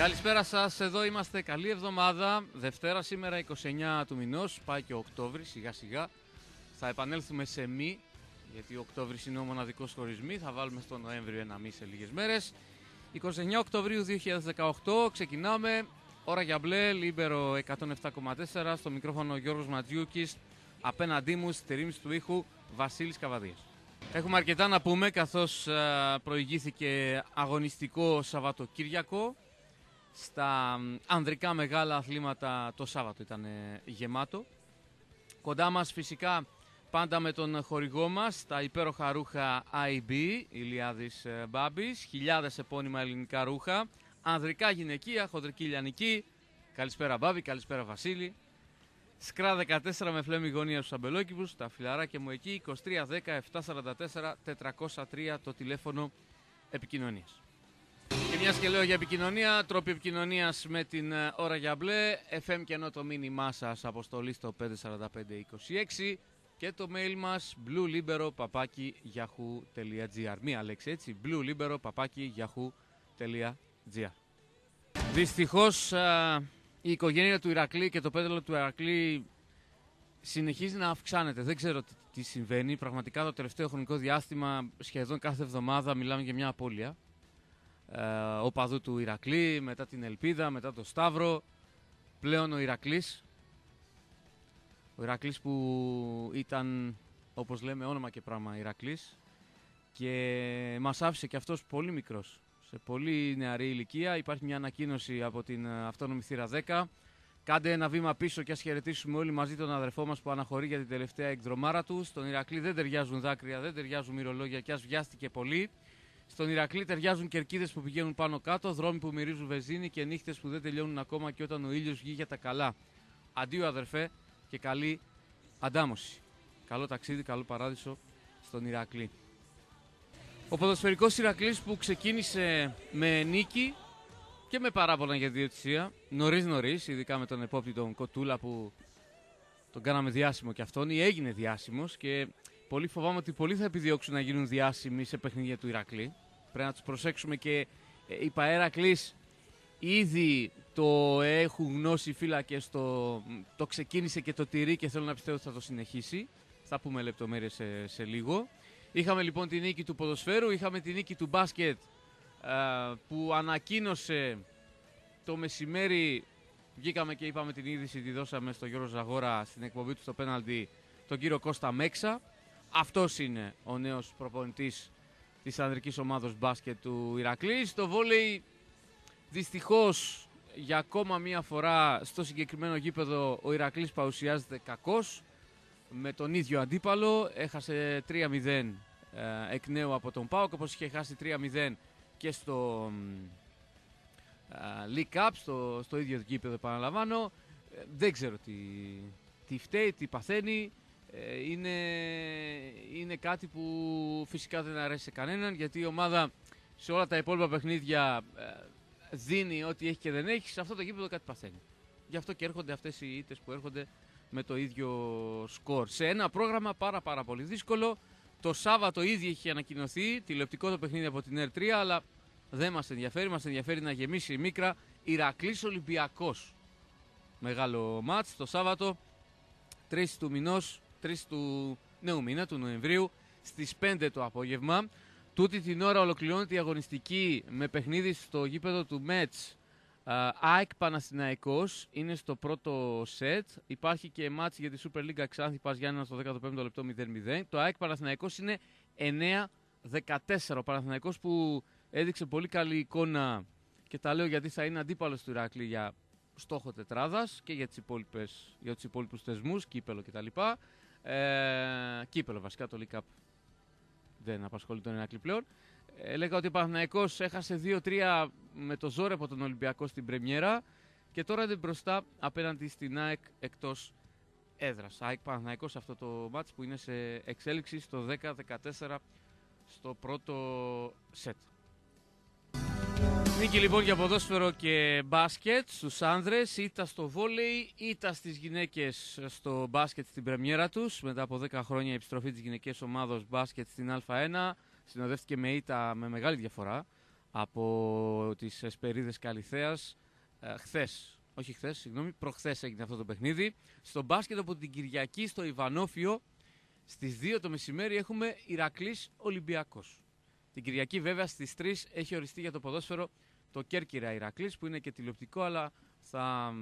Καλησπέρα σας. Εδώ είμαστε. Καλή εβδομάδα. Δευτέρα σήμερα 29 του μηνός. Πάει και ο Οκτώβρης σιγά σιγά. Θα επανέλθουμε σε μη. Γιατί ο Οκτώβρης είναι ο μοναδικός χωρισμή. Θα βάλουμε στο Νοέμβριο ένα μη σε λίγες μέρες. 29 Οκτωβρίου 2018 ξεκινάμε. Ώρα για μπλε, Λίμπερο 107,4. Στο μικρόφωνο Γιώργος Ματζιούκης. Απέναντί μου στη ρήμηση του ήχου Βασίλης Καβαδίας. Έχουμε αρκετά να πούμε καθώς προηγήθηκε αγωνιστικό Σαββατοκύριακο. Στα ανδρικά μεγάλα αθλήματα το Σάββατο ήταν γεμάτο. Κοντά μας φυσικά πάντα με τον χορηγό μας τα υπέροχα ρούχα IB, Ηλιάδης ε, Μπάμπης, χιλιάδες επώνυμα ελληνικά ρούχα, ανδρικά γυναικεία, χοντρική λιανική. Καλησπέρα Μπάμπη, καλησπέρα Βασίλη. Σκρά 14 με φλέμι γωνία στους αμπελόκηπους, τα φιλαράκια μου εκεί, 23 10 744 403 το τηλέφωνο επικοινωνίας. Και μιας και λέω για επικοινωνία, τρόποι επικοινωνίας με την ε, ώρα για μπλε, FM και ενώ το μήνυμά σας αποστολή στο 54526 και το mail μας bluelibero.yahoo.gr Μία λέξη έτσι, bluelibero.yahoo.gr Δυστυχώς η οικογένεια του Ηρακλή και το πέτρελο του Ηρακλή συνεχίζει να αυξάνεται. Δεν ξέρω τι συμβαίνει. Πραγματικά το τελευταίο χρονικό διάστημα, σχεδόν κάθε εβδομάδα, μιλάμε για μια απώλεια. Ε, οπαδού του Ηρακλή, μετά την Ελπίδα, μετά το Σταύρο. Πλέον ο Ηρακλής. Ο Ηρακλής που ήταν, όπως λέμε, όνομα και πράγμα Ηρακλής. Και μας άφησε και αυτός πολύ μικρός. Σε πολύ νεαρή ηλικία υπάρχει μια ανακοίνωση από την ε, αυτόνομη θύρα 10. Κάντε ένα βήμα πίσω και ας χαιρετήσουμε όλοι μαζί τον αδερφό μας που αναχωρεί για την τελευταία εκδρομάρα του. Στον Ηρακλή δεν ταιριάζουν δάκρυα, δεν ταιριάζουν μυρολόγια και ας βιάστηκε πολύ. Στον Ηρακλή ταιριάζουν κερκίδες που πηγαίνουν πάνω κάτω, δρόμοι που μυρίζουν βεζίνη και νύχτες που δεν τελειώνουν ακόμα και όταν ο ήλιος βγει για τα καλά. Αντίο αδερφέ και καλή αντάμωση. Καλό ταξίδι, καλό παράδεισο στον Ηρακλή. Ο ποδοσφαιρικός Ηρακλής που ξεκίνησε με νίκη και με παράπονα για διαιτησία, νωρίς νωρίς, ειδικά με τον επόπτη τον Κοτούλα που τον κάναμε διάσημο κι αυτόν ή έγινε διάσημος και πολύ φοβάμαι ότι πολλοί θα επιδιώξουν να γίνουν διάσημοι σε παιχνίδια του Ηρακλή. Πρέπει να τους προσέξουμε και ε, η Παέρακλή ήδη το έχουν γνώσει οι φύλακε, το, το ξεκίνησε και το τηρεί και θέλω να πιστεύω ότι θα το συνεχίσει. Θα πούμε λεπτομέρειες σε, σε λίγο. Είχαμε λοιπόν τη νίκη του ποδοσφαίρου, είχαμε τη νίκη του μπάσκετ που ανακοίνωσε το μεσημέρι. Βγήκαμε και είπαμε την είδηση, τη δώσαμε στο Γιώργος Ζαγόρα στην εκπομπή του στο πέναλτι τον κύριο Κώστα Μέξα. Αυτός είναι ο νέος προπονητής της ανδρικής ομάδος μπάσκετ του Ηρακλή. Στο βόλεϊ δυστυχώς για ακόμα μία φορά στο συγκεκριμένο γήπεδο ο Ηρακλής παρουσιάζεται κακός με τον ίδιο αντίπαλο. Έχασε 3-0 ε, εκ νέου από τον ΠΑΟΚ όπως είχε χάσει 3-0 και στο ε, League Cup, στο, στο ίδιο γήπεδο επαναλαμβάνω. Ε, δεν ξέρω τι, τι φταίει, τι παθαίνει. Ε, είναι, είναι κάτι που φυσικά δεν αρέσει σε κανέναν γιατί η ομάδα σε όλα τα υπόλοιπα παιχνίδια ε, δίνει ό,τι έχει και δεν έχει. Σε αυτό το γήπεδο κάτι παθαίνει. Γι' αυτό και έρχονται αυτές οι ήττες που έρχονται με το ίδιο σκορ. Σε ένα πρόγραμμα πάρα πάρα πολύ δύσκολο. Το Σάββατο ήδη έχει ανακοινωθεί τηλεοπτικό το παιχνίδι από την R3 αλλά δεν μας ενδιαφέρει. Μας ενδιαφέρει να γεμίσει η μίκρα Ηρακλής Ολυμπιακός. Μεγάλο μάτς το Σάββατο 3 του μηνός 3 του νέου μήνα, του Νοεμβρίου, στις 5 το απόγευμα. Τούτη την ώρα ολοκληρώνεται η αγωνιστική με παιχνίδι στο γήπεδο του Μέτς. ΑΕΚ Παναθηναϊκός είναι στο πρώτο σετ. Υπάρχει και μάτς για τη Super League Ξάνθη Πας Γιάννενα στο 15ο λεπτό 0-0. Το ΑΕΚ Παναθηναϊκός είναι 9-14. Ο Παναθηναϊκός που έδειξε πολύ καλή εικόνα και τα λέω γιατί θα είναι αντίπαλος του Ηράκλη για στόχο τετράδας και για, τις υπόλοιπες, για τους υπόλοιπους θεσμούς, κύπελο κτλ. Ε, κύπελο βασικά, το League Cup δεν απασχολεί τον Ηρακλή πλέον. Ε, έλεγα ότι ο Παναθηναϊκός έχασε 2-3 με το ζόρι από τον Ολυμπιακό στην Πρεμιέρα και τώρα είναι μπροστά απέναντι στην ΑΕΚ εκτός έδρας. ΑΕΚ Παναθηναϊκός αυτό το μάτς που είναι σε εξέλιξη στο 10-14 στο πρώτο σετ. Νίκη λοιπόν για ποδόσφαιρο και μπάσκετ στους άνδρες, είτε στο βόλεϊ, είτε στις γυναίκες στο μπάσκετ στην πρεμιέρα τους. Μετά από 10 χρόνια η επιστροφή της γυναικής ομάδος μπάσκετ στην Α1 συνοδεύτηκε με ήττα με μεγάλη διαφορά από τις Εσπερίδες Καλυθέας ε, χθες. Όχι χθες, συγγνώμη, προχθές έγινε αυτό το παιχνίδι. Στο μπάσκετ από την Κυριακή στο Ιβανόφιο στις 2 το μεσημέρι έχουμε Ηρακλής Ολυμπιακός. Την Κυριακή βέβαια στις 3 έχει οριστεί για το ποδόσφαιρο το Κέρκυρα Ηρακλής που είναι και τηλεοπτικό αλλά θα,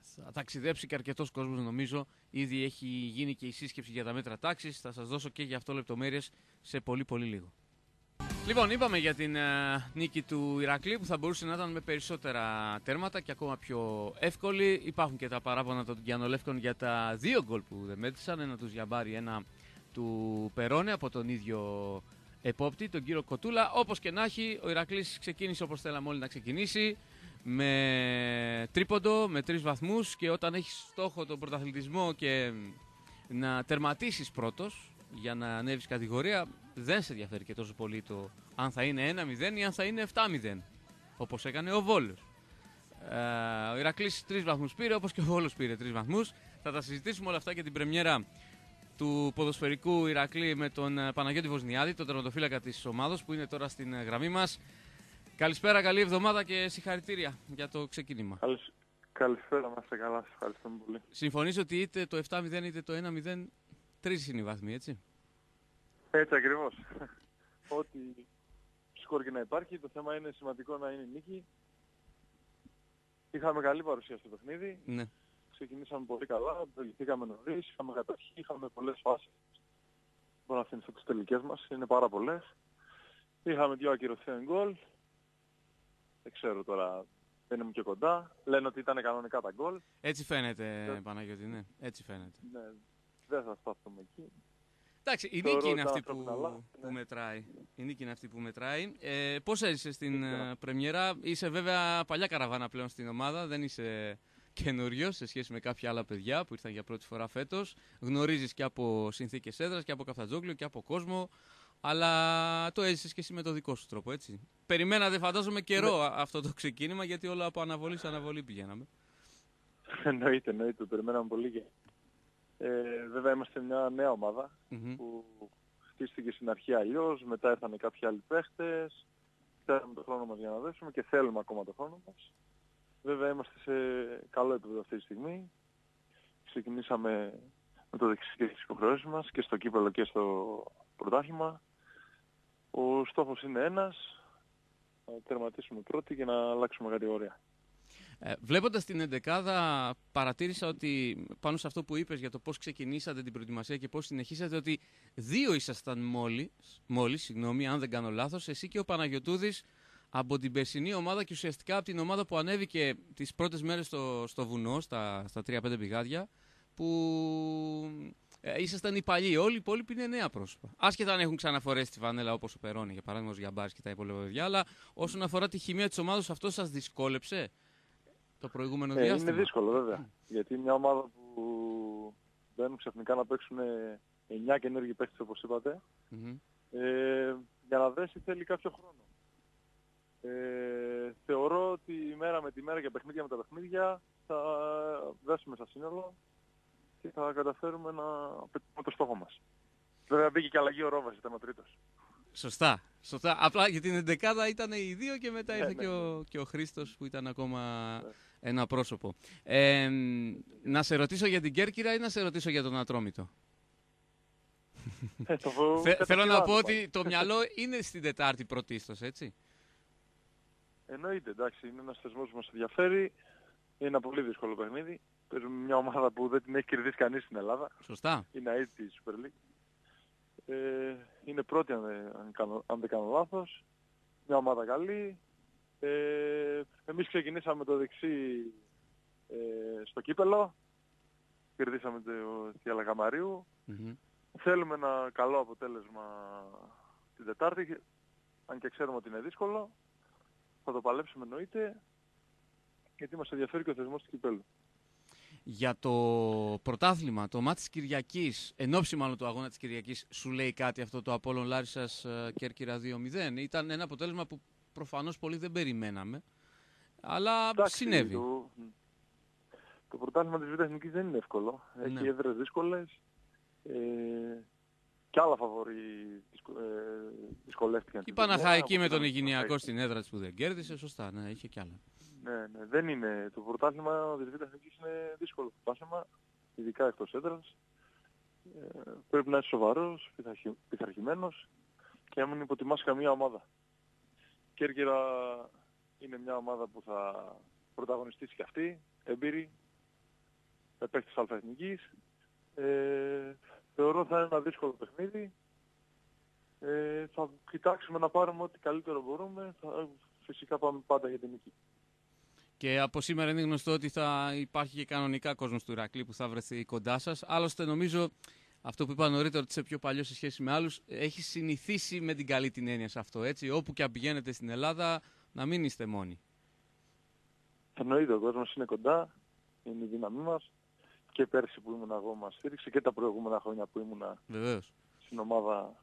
θα ταξιδέψει και αρκετός κόσμος νομίζω. Ήδη έχει γίνει και η σύσκεψη για τα μέτρα τάξης. Θα σας δώσω και γι' αυτό λεπτομέρειες σε πολύ πολύ λίγο. Λοιπόν, είπαμε για την uh, νίκη του Ηρακλή που θα μπορούσε να ήταν με περισσότερα τέρματα και ακόμα πιο εύκολη. Υπάρχουν και τα παράπονα των Γιαννολεύκων για τα δύο γκολ που δεν μέτρησαν. Ένα τους Γιαμπάρη, ένα του Περόνε από τον ίδιο επόπτη, τον κύριο Κοτούλα. Όπως και να έχει, ο Ηρακλής ξεκίνησε όπως θέλαμε όλοι να ξεκινήσει. Με τρίποντο, με τρεις βαθμούς και όταν έχεις στόχο τον πρωταθλητισμό και να τερματίσεις πρώτος για να ανέβεις κατηγορία δεν σε ενδιαφέρει και τόσο πολύ το αν θα είναι 1-0 ή αν θα είναι 7-0 όπως έκανε ο Βόλος. Ε, ο Ηρακλής τρεις βαθμούς πήρε όπως και ο Βόλος πήρε τρεις βαθμούς. Θα τα συζητήσουμε όλα αυτά και την πρεμιέρα του ποδοσφαιρικού Ηρακλή με τον ε, Παναγιώτη Βοσνιάδη, τον τερματοφύλακα της ομάδος που είναι τώρα στην ε, γραμμή μας. Καλησπέρα, καλή εβδομάδα και συγχαρητήρια για το ξεκίνημα. Καλησπέρα, να είστε καλά, σας ευχαριστούμε πολύ. Συμφωνείς ότι είτε το 7-0 είτε το 1-0, τρεις είναι οι βαθμοί, έτσι; Έτσι ακριβώς. Ό,τι σκορ και να υπάρχει, το θέμα είναι σημαντικό να είναι νίκη. Είχαμε καλή παρουσία στο παιχνίδι. Ναι. Ξεκινήσαμε πολύ καλά, προηγηθήκαμε νωρίς, είχαμε καταρχή, είχαμε πολλές φάσεις. Μπορώ να θυμηθώ τις τελικές μας, είναι πάρα πολλές. Είχαμε δύο ακυρωθέν γκολ. Δεν ξέρω τώρα, δεν είμαι και κοντά. Λένε ότι ήταν κανονικά τα γκολ. Έτσι φαίνεται, Παναγιώτη, ναι. Έτσι φαίνεται. Ναι, δεν θα σταθούμε εκεί. Εντάξει, η νίκη είναι αυτή που, που ναι. μετράει. Η νίκη είναι αυτή που μετράει. Ε, πώς έζησες στην uh, πρεμιέρα; Είσαι βέβαια παλιά καραβάνα πλέον στην ομάδα. Δεν είσαι καινούριο σε σχέση με κάποια άλλα παιδιά που ήρθαν για πρώτη φορά φέτος. Γνωρίζεις και από συνθήκες έδρας και από Καφτατζόγλιο και από κόσμο. Αλλά το έζησες και εσύ με το δικό σου τρόπο, έτσι. Περιμένατε, φαντάζομαι, καιρό ναι. αυτό το ξεκίνημα, γιατί όλα από αναβολή σε αναβολή πηγαίναμε. εννοείται, εννοείται. Το περιμέναμε πολύ. Ε, βέβαια είμαστε μια νέα που χτίστηκε στην αρχή αλλιώς, μετά ήρθαν κάποιοι άλλοι παίχτες, θέλουμε το χρόνο μας για να δέσουμε και θέλουμε ακόμα το χρόνο μας. Βέβαια είμαστε σε καλό επίπεδο αυτή τη στιγμή. Ξεκινήσαμε με το δεξί και τις υποχρεώσεις μας και στο κύπελο και στο πρωτάθλημα. Ο στόχος είναι ένας, να τερματίσουμε πρώτοι και να αλλάξουμε κατηγορία. Ε, Βλέποντας την εντεκάδα, παρατήρησα ότι πάνω σε αυτό που είπες για το πώς ξεκινήσατε την προετοιμασία και πώς συνεχίσατε, ότι δύο ήσασταν μόλις, μόλις, συγγνώμη, αν δεν κάνω λάθος, εσύ και ο Παναγιοτούδη από την περσινή ομάδα και ουσιαστικά από την ομάδα που ανέβηκε τις πρώτες μέρες στο, στο βουνό, στα, στα 3-5 πηγάδια, που ε, ήσασταν οι παλιοί. Όλοι οι υπόλοιποι είναι νέα πρόσωπα. Άσχετα αν έχουν ξαναφορέσει τη φανέλα όπως ο Περόνι, για παράδειγμα, ο Γιαμπάρη και τα υπόλοιπα παιδιά, αλλά όσον αφορά τη χημεία της ομάδας, αυτό σας δυσκόλεψε το προηγούμενο ε, Είναι δύσκολο βέβαια. Γιατί μια ομάδα που μπαίνουν ξαφνικά να παίξουν 9 καινούργιοι παίχτες όπως είπατε, ε, για να δέσει θέλει κάποιο χρόνο. Ε, θεωρώ ότι η μέρα με τη μέρα και παιχνίδια με τα παιχνίδια θα δέσουμε στα σύνολο και θα καταφέρουμε να πετύχουμε το στόχο μας. Βέβαια μπήκε και αλλαγή ο Ρόβας, ήταν ο τρίτος. Σωστά. Σωστά. Απλά για την εντεκάδα ήταν οι δύο και μετά ήρθε ναι, και, ναι, ο, ναι. και ο Χρήστος που ήταν ακόμα ένα πρόσωπο. Ε, να σε ρωτήσω για την Κέρκυρα ή να σε ρωτήσω για τον Ατρόμητο; Ε, θέλω να πω ότι το μυαλό είναι στην Τετάρτη πρωτίστως, έτσι. Εννοείται, εντάξει, είναι ένας θεσμός που μας ενδιαφέρει. Είναι ένα πολύ δύσκολο παιχνίδι. Παίζουμε μια ομάδα που δεν την έχει κερδίσει κανείς στην Ελλάδα. Σωστά. Είναι αίτητη η Super League. Ε, είναι πρώτη αν, αν, αν δεν κάνω λάθος. Μια ομάδα καλή. Ε, εμείς ξεκινήσαμε το δεξί ε, στο κύπελο. Κερδίσαμε το Θιαλαγαμαρίου. Mm-hmm. Θέλουμε ένα καλό αποτέλεσμα την Τετάρτη, αν και ξέρουμε ότι είναι δύσκολο. Θα το παλέψουμε εννοείται, γιατί μας ενδιαφέρει και ο θεσμός του κυπέλου για το πρωτάθλημα, το μάτι της Κυριακής, εν ώψη μάλλον του αγώνα της Κυριακής, σου λέει κάτι αυτό το Απόλλων Λάρισας ε, Κέρκυρα 2-0. Ήταν ένα αποτέλεσμα που προφανώς πολύ δεν περιμέναμε, αλλά Εντάξει, συνέβη. Το, το πρωτάθλημα της Β' δεν είναι εύκολο. Έχει ναι. έδρες δύσκολες. Ε, και άλλα φαβορή ε, δυσκολεύτηκαν. Η Παναχαϊκή με τον Ιγυνιακό στην έδρα της που δεν κέρδισε, σωστά, ναι, είχε κι άλλα. Ναι, ναι, δεν είναι. Το πρωτάθλημα της Β' είναι δύσκολο πρωτάθλημα, ειδικά εκτός έδρας. Ε, πρέπει να είσαι σοβαρός, πειθαρχημένος και να μην υποτιμάς καμία ομάδα. Κέρκυρα είναι μια ομάδα που θα πρωταγωνιστήσει και αυτή, εμπειρή, παίκτης αλφαεθνικής. Ε, θεωρώ θα είναι ένα δύσκολο παιχνίδι. Ε, θα κοιτάξουμε να πάρουμε ό,τι καλύτερο μπορούμε. Θα, φυσικά πάμε πάντα για την νίκη. Και από σήμερα είναι γνωστό ότι θα υπάρχει και κανονικά κόσμος του Ηρακλή που θα βρεθεί κοντά σας. Άλλωστε, νομίζω αυτό που είπα νωρίτερα ότι είσαι πιο παλιός σε σχέση με άλλους, έχει συνηθίσει με την καλή την έννοια σε αυτό. Έτσι, όπου και αν πηγαίνετε στην Ελλάδα, να μην είστε μόνοι. Εννοείται, ο κόσμος είναι κοντά, είναι η δύναμή μας. Και πέρσι που ήμουν εγώ μας στήριξε και τα προηγούμενα χρόνια που ήμουν στην ομάδα.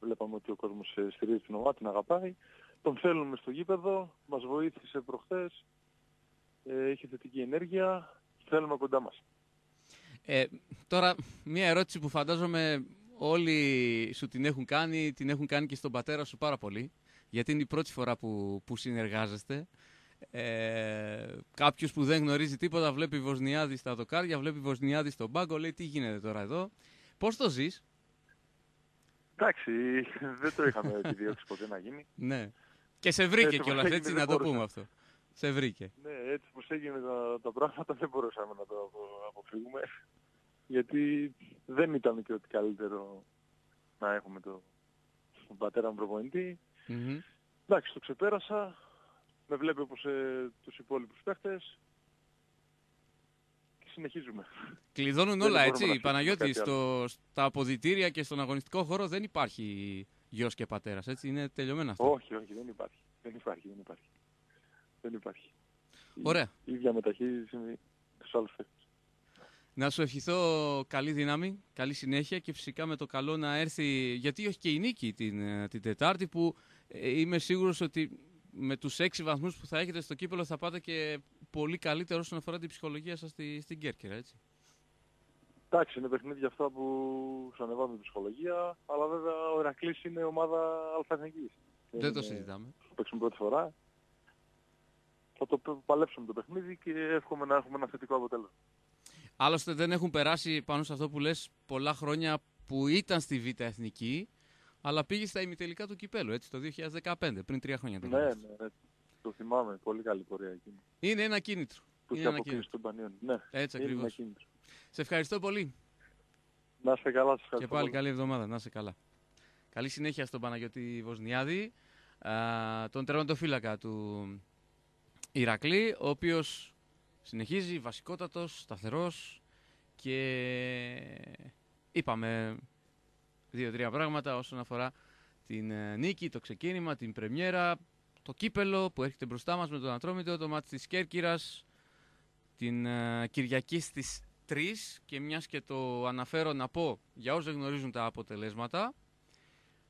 Βλέπαμε ότι ο κόσμος στηρίζει την ομάδα, την αγαπάει. Τον θέλουμε στο γήπεδο, μας βοήθησε προχθές ε, έχει θετική ενέργεια, θέλουμε κοντά μας. Ε, τώρα, μία ερώτηση που φαντάζομαι όλοι σου την έχουν κάνει, την έχουν κάνει και στον πατέρα σου πάρα πολύ, γιατί είναι η πρώτη φορά που, που συνεργάζεστε. Ε, κάποιος που δεν γνωρίζει τίποτα βλέπει Βοσνιάδη στα δοκάρια, βλέπει Βοσνιάδη στον πάγκο, λέει τι γίνεται τώρα εδώ. Πώς το ζεις; Εντάξει, δεν το είχαμε επιδιώξει ποτέ να γίνει. Ναι. Και σε βρήκε κιόλας, έτσι να το πούμε αυτό. Σε βρήκε. Ναι, έτσι πως έγινε τα, τα πράγματα δεν μπορούσαμε να το αποφύγουμε. Γιατί δεν ήταν και ότι καλύτερο να έχουμε το, τον πατέρα μου προπονητή. Mm-hmm. Εντάξει, το ξεπέρασα. Με βλέπει όπως ε, τους υπόλοιπους παίχτες. Και συνεχίζουμε. Κλειδώνουν όλα έτσι, Παναγιώτης. Στο, στα αποδητήρια και στον αγωνιστικό χώρο δεν υπάρχει γιος και πατέρας, έτσι. Είναι τελειωμένα αυτά. Όχι, όχι, δεν υπάρχει. Δεν υπάρχει, δεν υπάρχει δεν υπάρχει. Ωραία. Η ίδια μεταχείριση με τους άλλους Να σου ευχηθώ καλή δύναμη, καλή συνέχεια και φυσικά με το καλό να έρθει, γιατί όχι και η νίκη την, ε, την Τετάρτη που ε, είμαι σίγουρος ότι με τους έξι βαθμούς που θα έχετε στο κύπελο θα πάτε και πολύ καλύτερο όσον αφορά την ψυχολογία σας στη, στην Κέρκυρα, έτσι. Εντάξει, είναι παιχνίδια αυτά που σου ανεβάζουν την ψυχολογία, αλλά βέβαια ο Ερακλής είναι ομάδα αλφαθνικής. Δεν το συζητάμε. Θα παίξουμε πρώτη φορά θα το παλέψουμε το παιχνίδι και εύχομαι να έχουμε ένα θετικό αποτέλεσμα. Άλλωστε δεν έχουν περάσει πάνω σε αυτό που λες πολλά χρόνια που ήταν στη Β' Εθνική, αλλά πήγε στα ημιτελικά του Κυπέλου, έτσι, το 2015, πριν τρία χρόνια. Ναι, ναι, ναι, το θυμάμαι, πολύ καλή πορεία εκείνη. Είναι ένα κίνητρο. Που είχε αποκλείσει τον Πανιόν. Ναι, έτσι ακριβώς. Σε ευχαριστώ πολύ. Να είσαι καλά, σας ευχαριστώ. Και πάλι καλή εβδομάδα, να είσαι καλά. Καλή συνέχεια στον Παναγιώτη Βοσνιάδη, τον τερματοφύλακα του Ηρακλή, ο οποίος συνεχίζει βασικότατος, σταθερός και είπαμε δύο-τρία πράγματα όσον αφορά την ε, νίκη, το ξεκίνημα, την πρεμιέρα, το κύπελο που έρχεται μπροστά μας με τον Ατρόμητο, το μάτι της Κέρκυρας, την uh, Κυριακή στις 3 και μιας και το αναφέρω να πω για όσοι δεν γνωρίζουν τα αποτελέσματα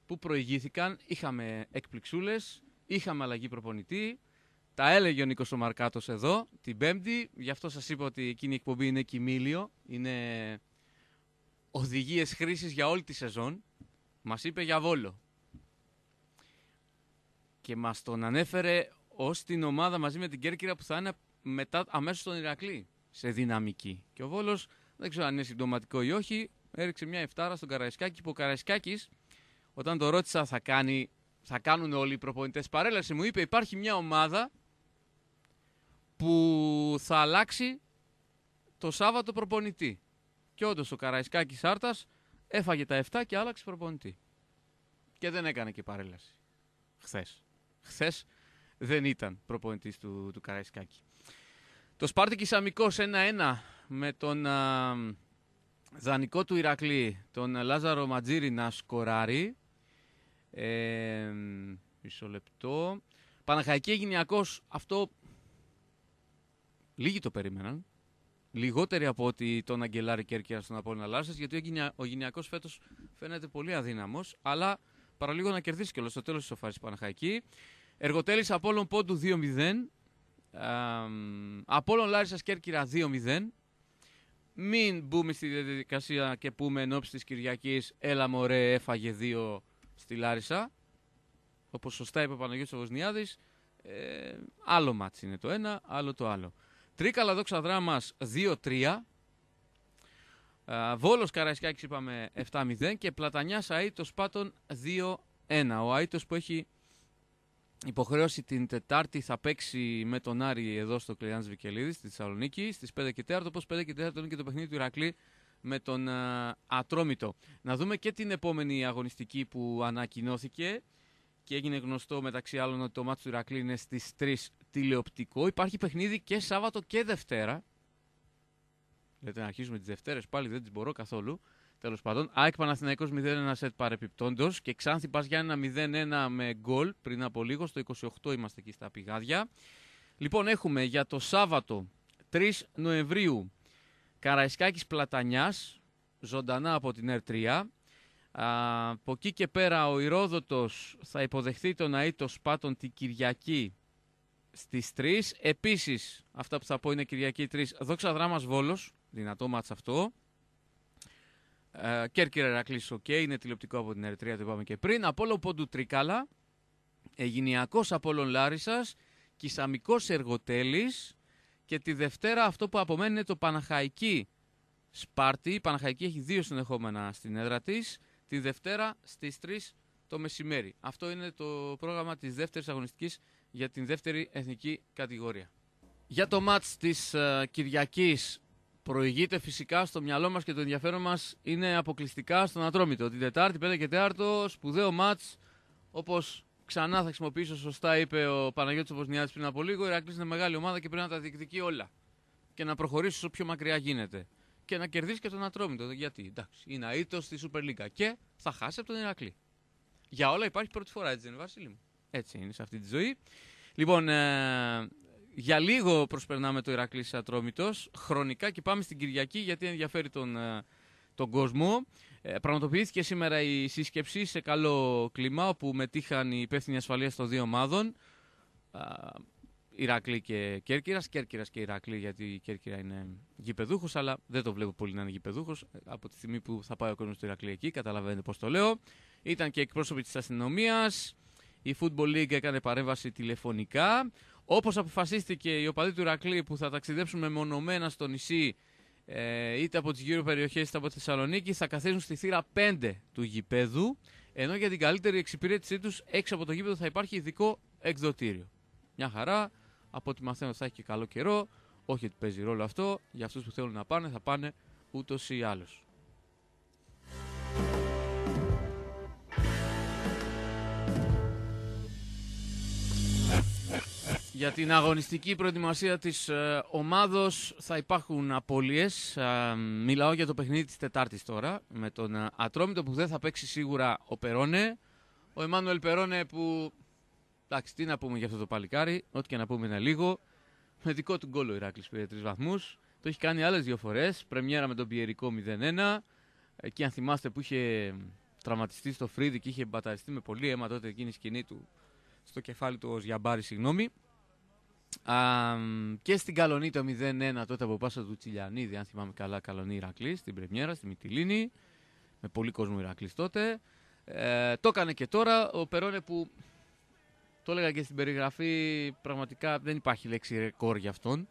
που προηγήθηκαν, είχαμε εκπληξούλες, είχαμε αλλαγή προπονητή, τα έλεγε ο Νίκος ο Μαρκάτος εδώ την Πέμπτη, γι' αυτό σας είπα ότι εκείνη η εκπομπή είναι κοιμήλιο, είναι οδηγίες χρήσης για όλη τη σεζόν. Μας είπε για Βόλο. Και μας τον ανέφερε ως την ομάδα μαζί με την Κέρκυρα που θα είναι μετά, αμέσως στον Ηρακλή, σε δυναμική. Και ο Βόλος, δεν ξέρω αν είναι συμπτωματικό ή όχι, έριξε μια εφτάρα στον Καραϊσκάκη που ο Καραϊσκάκης, όταν το ρώτησα θα, κάνει, θα κάνουν όλοι οι προπονητές παρέλαση, μου είπε υπάρχει μια ομάδα που θα αλλάξει το Σάββατο προπονητή. Και όντως ο Καραϊσκάκης Άρτας έφαγε τα 7 και άλλαξε προπονητή. Και δεν έκανε και παρέλαση. Χθες. Χθες δεν ήταν προπονητής του, του Καραϊσκάκη. Το Σπάρτικης Αμικός 1-1 με τον α, δανεικό του Ηρακλή, τον Λάζαρο Ματζήρη να σκοράρει. Ε, μισό λεπτό. Παναχαϊκή Αιγυνιακός, αυτό Λίγοι το περίμεναν. Λιγότεροι από ότι τον Αγγελάρη Κέρκυρα στον Απόλυνα Λάρσες, γιατί ο Γυναικός φέτος φαίνεται πολύ αδύναμος, αλλά παραλίγο να κερδίσει και στο τέλος της σοφάρης Παναχαϊκή. Εργοτέλης Απόλων Πόντου 2-0. Απόλων Λάρισας Κέρκυρα 2-0. μην μπούμε στη διαδικασία και πούμε εν ώψη της Κυριακής έλα μωρέ έφαγε δύο στη Λάρισα. Όπως σωστά είπε ο Παναγιώτης Βοσνιάδης, ε, άλλο μάτς είναι το ένα, άλλο το άλλο. Τρίκαλα δόξα δράμας 2-3. Βόλος Καραϊσκάκης είπαμε 7-0 και Πλατανιάς Αΐτος Πάτων 2-1. Ο Αΐτος που έχει υποχρέωση την Τετάρτη θα παίξει με τον Άρη εδώ στο Κλειάνς Βικελίδη στη Θεσσαλονίκη στις 5 και 4. Όπως 5 και 4 είναι και το παιχνίδι του Ηρακλή με τον Ατρόμητο. Να δούμε και την επόμενη αγωνιστική που ανακοινώθηκε και έγινε γνωστό μεταξύ άλλων ότι το μάτι του Ηρακλή είναι στις 3 τηλεοπτικό. Υπάρχει παιχνίδι και Σάββατο και Δευτέρα. Λέτε να αρχίσουμε τις Δευτέρες πάλι δεν τις μπορώ καθόλου. Τέλος πάντων, ΑΕΚ Παναθηναϊκός 0-1 σετ παρεπιπτόντω και Ξάνθη Πας Γιάννη 0-1 με γκολ πριν από λίγο. Στο 28 είμαστε εκεί στα πηγάδια. Λοιπόν, έχουμε για το Σάββατο 3 Νοεμβρίου Καραϊσκάκης Πλατανιάς, ζωντανά από την R3. Από εκεί και πέρα ο Ηρόδοτος θα υποδεχθεί τον Αΐτο Σπάτον την Κυριακή στις 3. Επίσης, αυτά που θα πω είναι Κυριακή 3, Δόξα Δράμας Βόλος, δυνατό μάτς αυτό. Uh, Κέρκυρα Ερακλής, οκ, είναι τηλεοπτικό από την Ερυθρία, το είπαμε και πριν. Απόλο Πόντου Τρίκαλα, Αιγυνιακός Απόλων Λάρισας, Κισαμικός Εργοτέλης και τη Δευτέρα αυτό που απομένει είναι το Παναχαϊκή Σπάρτη. Η Παναχαϊκή έχει δύο συνεχόμενα στην έδρα της. Τη Δευτέρα στις 3 το μεσημέρι. Αυτό είναι το πρόγραμμα της δεύτερης αγωνιστικής για την δεύτερη εθνική κατηγορία. Για το μάτς της uh, Κυριακής προηγείται φυσικά στο μυαλό μας και το ενδιαφέρον μας είναι αποκλειστικά στον Ατρόμητο. Την Τετάρτη, 5 και 4, σπουδαίο ματ. Όπως ξανά θα χρησιμοποιήσω σωστά, είπε ο Παναγιώτης Βοσνιάδης πριν από λίγο. Η Ηρακλή είναι μεγάλη ομάδα και πρέπει να τα διεκδικεί όλα. Και να προχωρήσει όσο πιο μακριά γίνεται. Και να κερδίσεις και τον Ατρόμητο. Γιατί, εντάξει, είναι αίτο στη Super League και θα χάσει από τον Ηρακλή. Για όλα υπάρχει πρώτη φορά, έτσι δεν είναι, Βασίλη μου; Έτσι είναι σε αυτή τη ζωή. Λοιπόν, ε, για λίγο προσπερνάμε το Ηρακλή Ατρόμητος, χρονικά και πάμε στην Κυριακή γιατί ενδιαφέρει τον, ε, τον κόσμο. Ε, πραγματοποιήθηκε σήμερα η σύσκεψη σε καλό κλίμα όπου μετήχαν οι υπεύθυνοι ασφαλείας των δύο ομάδων. Ηρακλή και Κέρκυρας. Κέρκυρας και Ηρακλή, γιατί η Κέρκυρα είναι γηπεδούχος, αλλά δεν το βλέπω πολύ να είναι γηπεδούχος. Ε, από τη στιγμή που θα πάει ο κόσμος του Ηρακλή εκεί, καταλαβαίνετε πώς το λέω. Ήταν και εκπρόσωποι της αστυνομίας. Η Football League έκανε παρέμβαση τηλεφωνικά. Όπως αποφασίστηκε οι οπαδοί του Ηρακλή που θα ταξιδέψουν μεμονωμένα στο νησί ε, είτε από τις γύρω περιοχές είτε από τη Θεσσαλονίκη θα καθίσουν στη θύρα 5 του γηπέδου ενώ για την καλύτερη εξυπηρέτησή τους έξω από το γήπεδο θα υπάρχει ειδικό εκδοτήριο. Μια χαρά, από ό,τι μαθαίνω θα έχει και καλό καιρό, όχι ότι παίζει ρόλο αυτό, για αυτούς που θέλουν να πάνε θα πάνε ούτως ή άλλως. Για την αγωνιστική προετοιμασία της ε, ομάδος θα υπάρχουν απώλειες. Ε, μιλάω για το παιχνίδι της Τετάρτης τώρα με τον ε, Ατρόμητο που δεν θα παίξει σίγουρα ο Περόνε. Ο Εμμάνουελ Περόνε που, εντάξει τι να πούμε για αυτό το παλικάρι, ό,τι και να πούμε είναι λίγο. Με δικό του γκολ ο Ηράκλης πήρε τρεις βαθμούς. Το έχει κάνει άλλες δύο φορές, πρεμιέρα με τον Πιερικό 0-1. Εκεί αν θυμάστε που είχε τραυματιστεί στο Φρίδι και είχε μπαταριστεί με πολύ αίμα τότε εκείνη η σκηνή του στο κεφάλι του ως Γιαμπάρη, συγγνώμη. Α, και στην Καλονή το 0-1 τότε από πάσα του Τσιλιανίδη, αν θυμάμαι καλά, Καλονή Ηρακλή στην Πρεμιέρα, στη Μυτιλίνη. Με πολύ κόσμο Ηρακλή τότε. Ε, το έκανε και τώρα ο Περόνε που το έλεγα και στην περιγραφή, πραγματικά δεν υπάρχει λέξη ρεκόρ για αυτόν.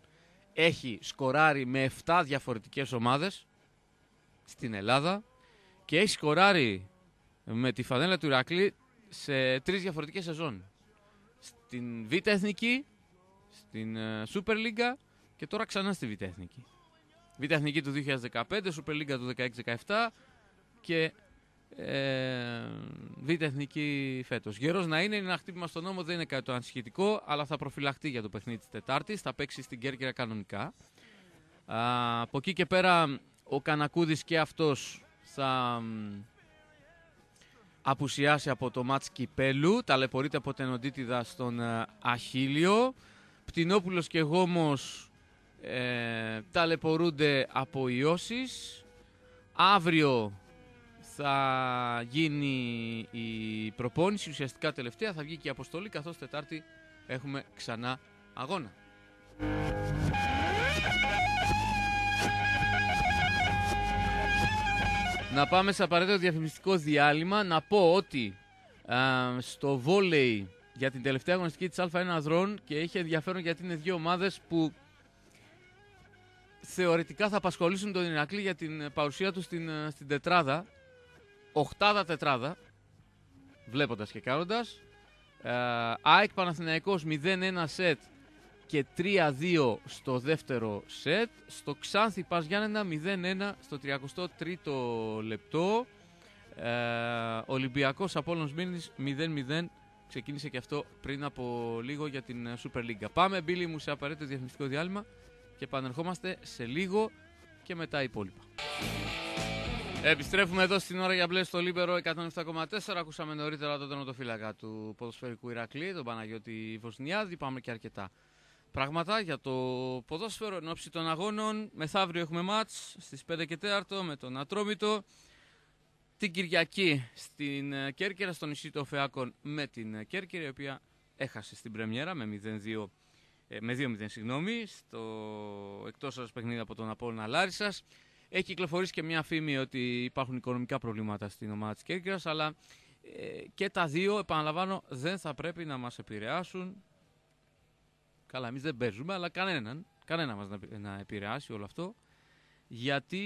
Έχει σκοράρει με 7 διαφορετικές ομάδες στην Ελλάδα και έχει σκοράρει με τη φανέλα του Ηρακλή σε τρεις διαφορετικές σεζόν. Στην Β' Εθνική, στην ε, Super League και τώρα ξανά στη Β' Εθνική. Β' Εθνική του 2015, Super League του 16-17 και ε, Β' Εθνική φέτος. Γερός να είναι, είναι ένα χτύπημα στον νόμο, δεν είναι κάτι το ανσχετικό, αλλά θα προφυλαχτεί για το παιχνίδι της Τετάρτης, θα παίξει στην Κέρκυρα κανονικά. Α, από εκεί και πέρα ο Κανακούδης και αυτός θα απουσιάσει από το μάτς Κυπέλου, ταλαιπωρείται από την οντίτιδα στον ε, Αχίλιο. Πτηνόπουλος και Γόμος ε, ταλαιπωρούνται από ιώσεις. Αύριο θα γίνει η προπόνηση, ουσιαστικά τελευταία θα βγει και η αποστολή, καθώς Τετάρτη έχουμε ξανά αγώνα. Να πάμε σε απαραίτητο διαφημιστικό διάλειμμα. Να πω ότι στο βόλεϊ για την τελευταία αγωνιστική της Α1 Δρόν και έχει ενδιαφέρον γιατί είναι δύο ομάδες που θεωρητικά θα απασχολήσουν τον Ηρακλή για την παρουσία τους στην, στην τετράδα. Οχτάδα τετράδα, βλέποντας και κάνοντας. Ε, ΑΕΚ Παναθηναϊκός 0-1 σετ και 3-2 στο δεύτερο σετ. Στο Ξάνθη Πας Γιάννενα 0-1 στο 33ο λεπτό. Ε, Ολυμπιακός Απόλλων Μήνης 0-0 ξεκίνησε και αυτό πριν από λίγο για την Super League. Πάμε Μπίλι μου σε απαραίτητο διαφημιστικό διάλειμμα και επανερχόμαστε σε λίγο και μετά υπόλοιπα. Επιστρέφουμε εδώ στην ώρα για μπλες στο Λίμπερο 107,4. Ακούσαμε νωρίτερα τον τερματοφύλακα του ποδοσφαιρικού Ηρακλή, τον Παναγιώτη Βοσνιάδη. Πάμε και αρκετά πράγματα για το ποδόσφαιρο εν ώψη των αγώνων. Μεθαύριο έχουμε μάτς στις 5 και 4 με τον Ατρόμητο. Την Κυριακή στην ε, Κέρκυρα, στο νησί των Φεάκων με την ε, Κέρκυρα, η οποία έχασε στην πρεμιέρα με 2 ε, με 2-0 συγγνώμη, στο εκτός σας παιχνίδι από τον Απόλλωνα Λάρισας. Έχει κυκλοφορήσει και μια φήμη ότι υπάρχουν οικονομικά προβλήματα στην ομάδα της Κέρκυρας, αλλά και τα δύο, επαναλαμβάνω, δεν θα πρέπει να μας επηρεάσουν Καλά, εμείς δεν παίζουμε, αλλά κανέναν, κανένα μας να, να επηρεάσει όλο αυτό. Γιατί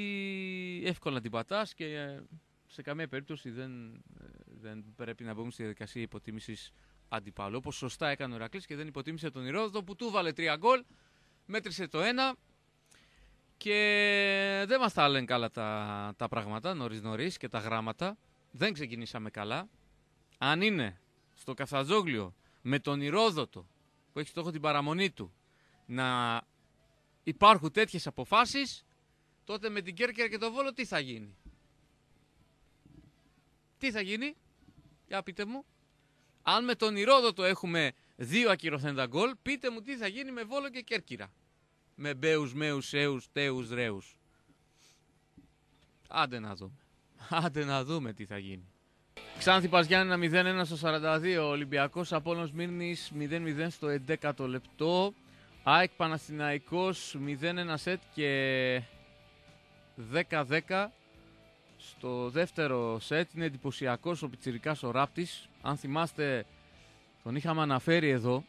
εύκολα την πατάς και ε, σε καμία περίπτωση δεν, ε, δεν πρέπει να μπούμε στη διαδικασία υποτίμησης αντιπάλου. Όπως σωστά έκανε ο Ηρακλής και δεν υποτίμησε τον Ηρόδοτο που του βάλε τρία γκολ, μέτρησε το ένα και δεν μας τα λένε καλά τα, τα πράγματα νωρίς νωρίς και τα γράμματα. Δεν ξεκινήσαμε καλά. Αν είναι στο Καφτατζόγλιο με τον Ηρόδοτο που έχει στόχο την παραμονή του να υπάρχουν τέτοιες αποφάσεις, τότε με την Κέρκυρα και το Βόλο τι θα γίνει; Τι θα γίνει, για πείτε μου. Αν με τον Ηρόδοτο έχουμε δύο ακυρωθέντα γκολ, πείτε μου τι θα γίνει με Βόλο και Κέρκυρα. Με μπέους, μέους, έους, τέους, ρέους. Άντε να δούμε. Άντε να δούμε τι θα γίνει. Ξάνθη Παζιάννενα 0-1 στο 42. Ολυμπιακός Απόλλωνος Μύρνης 0-0 στο 11ο λεπτό. ΑΕΚ Παναθηναϊκός 0-1 σετ και 10-10 στο δεύτερο σετ. Είναι εντυπωσιακός ο Πιτσιρικάς ο Ράπτης. Αν θυμάστε τον είχαμε αναφέρει εδώ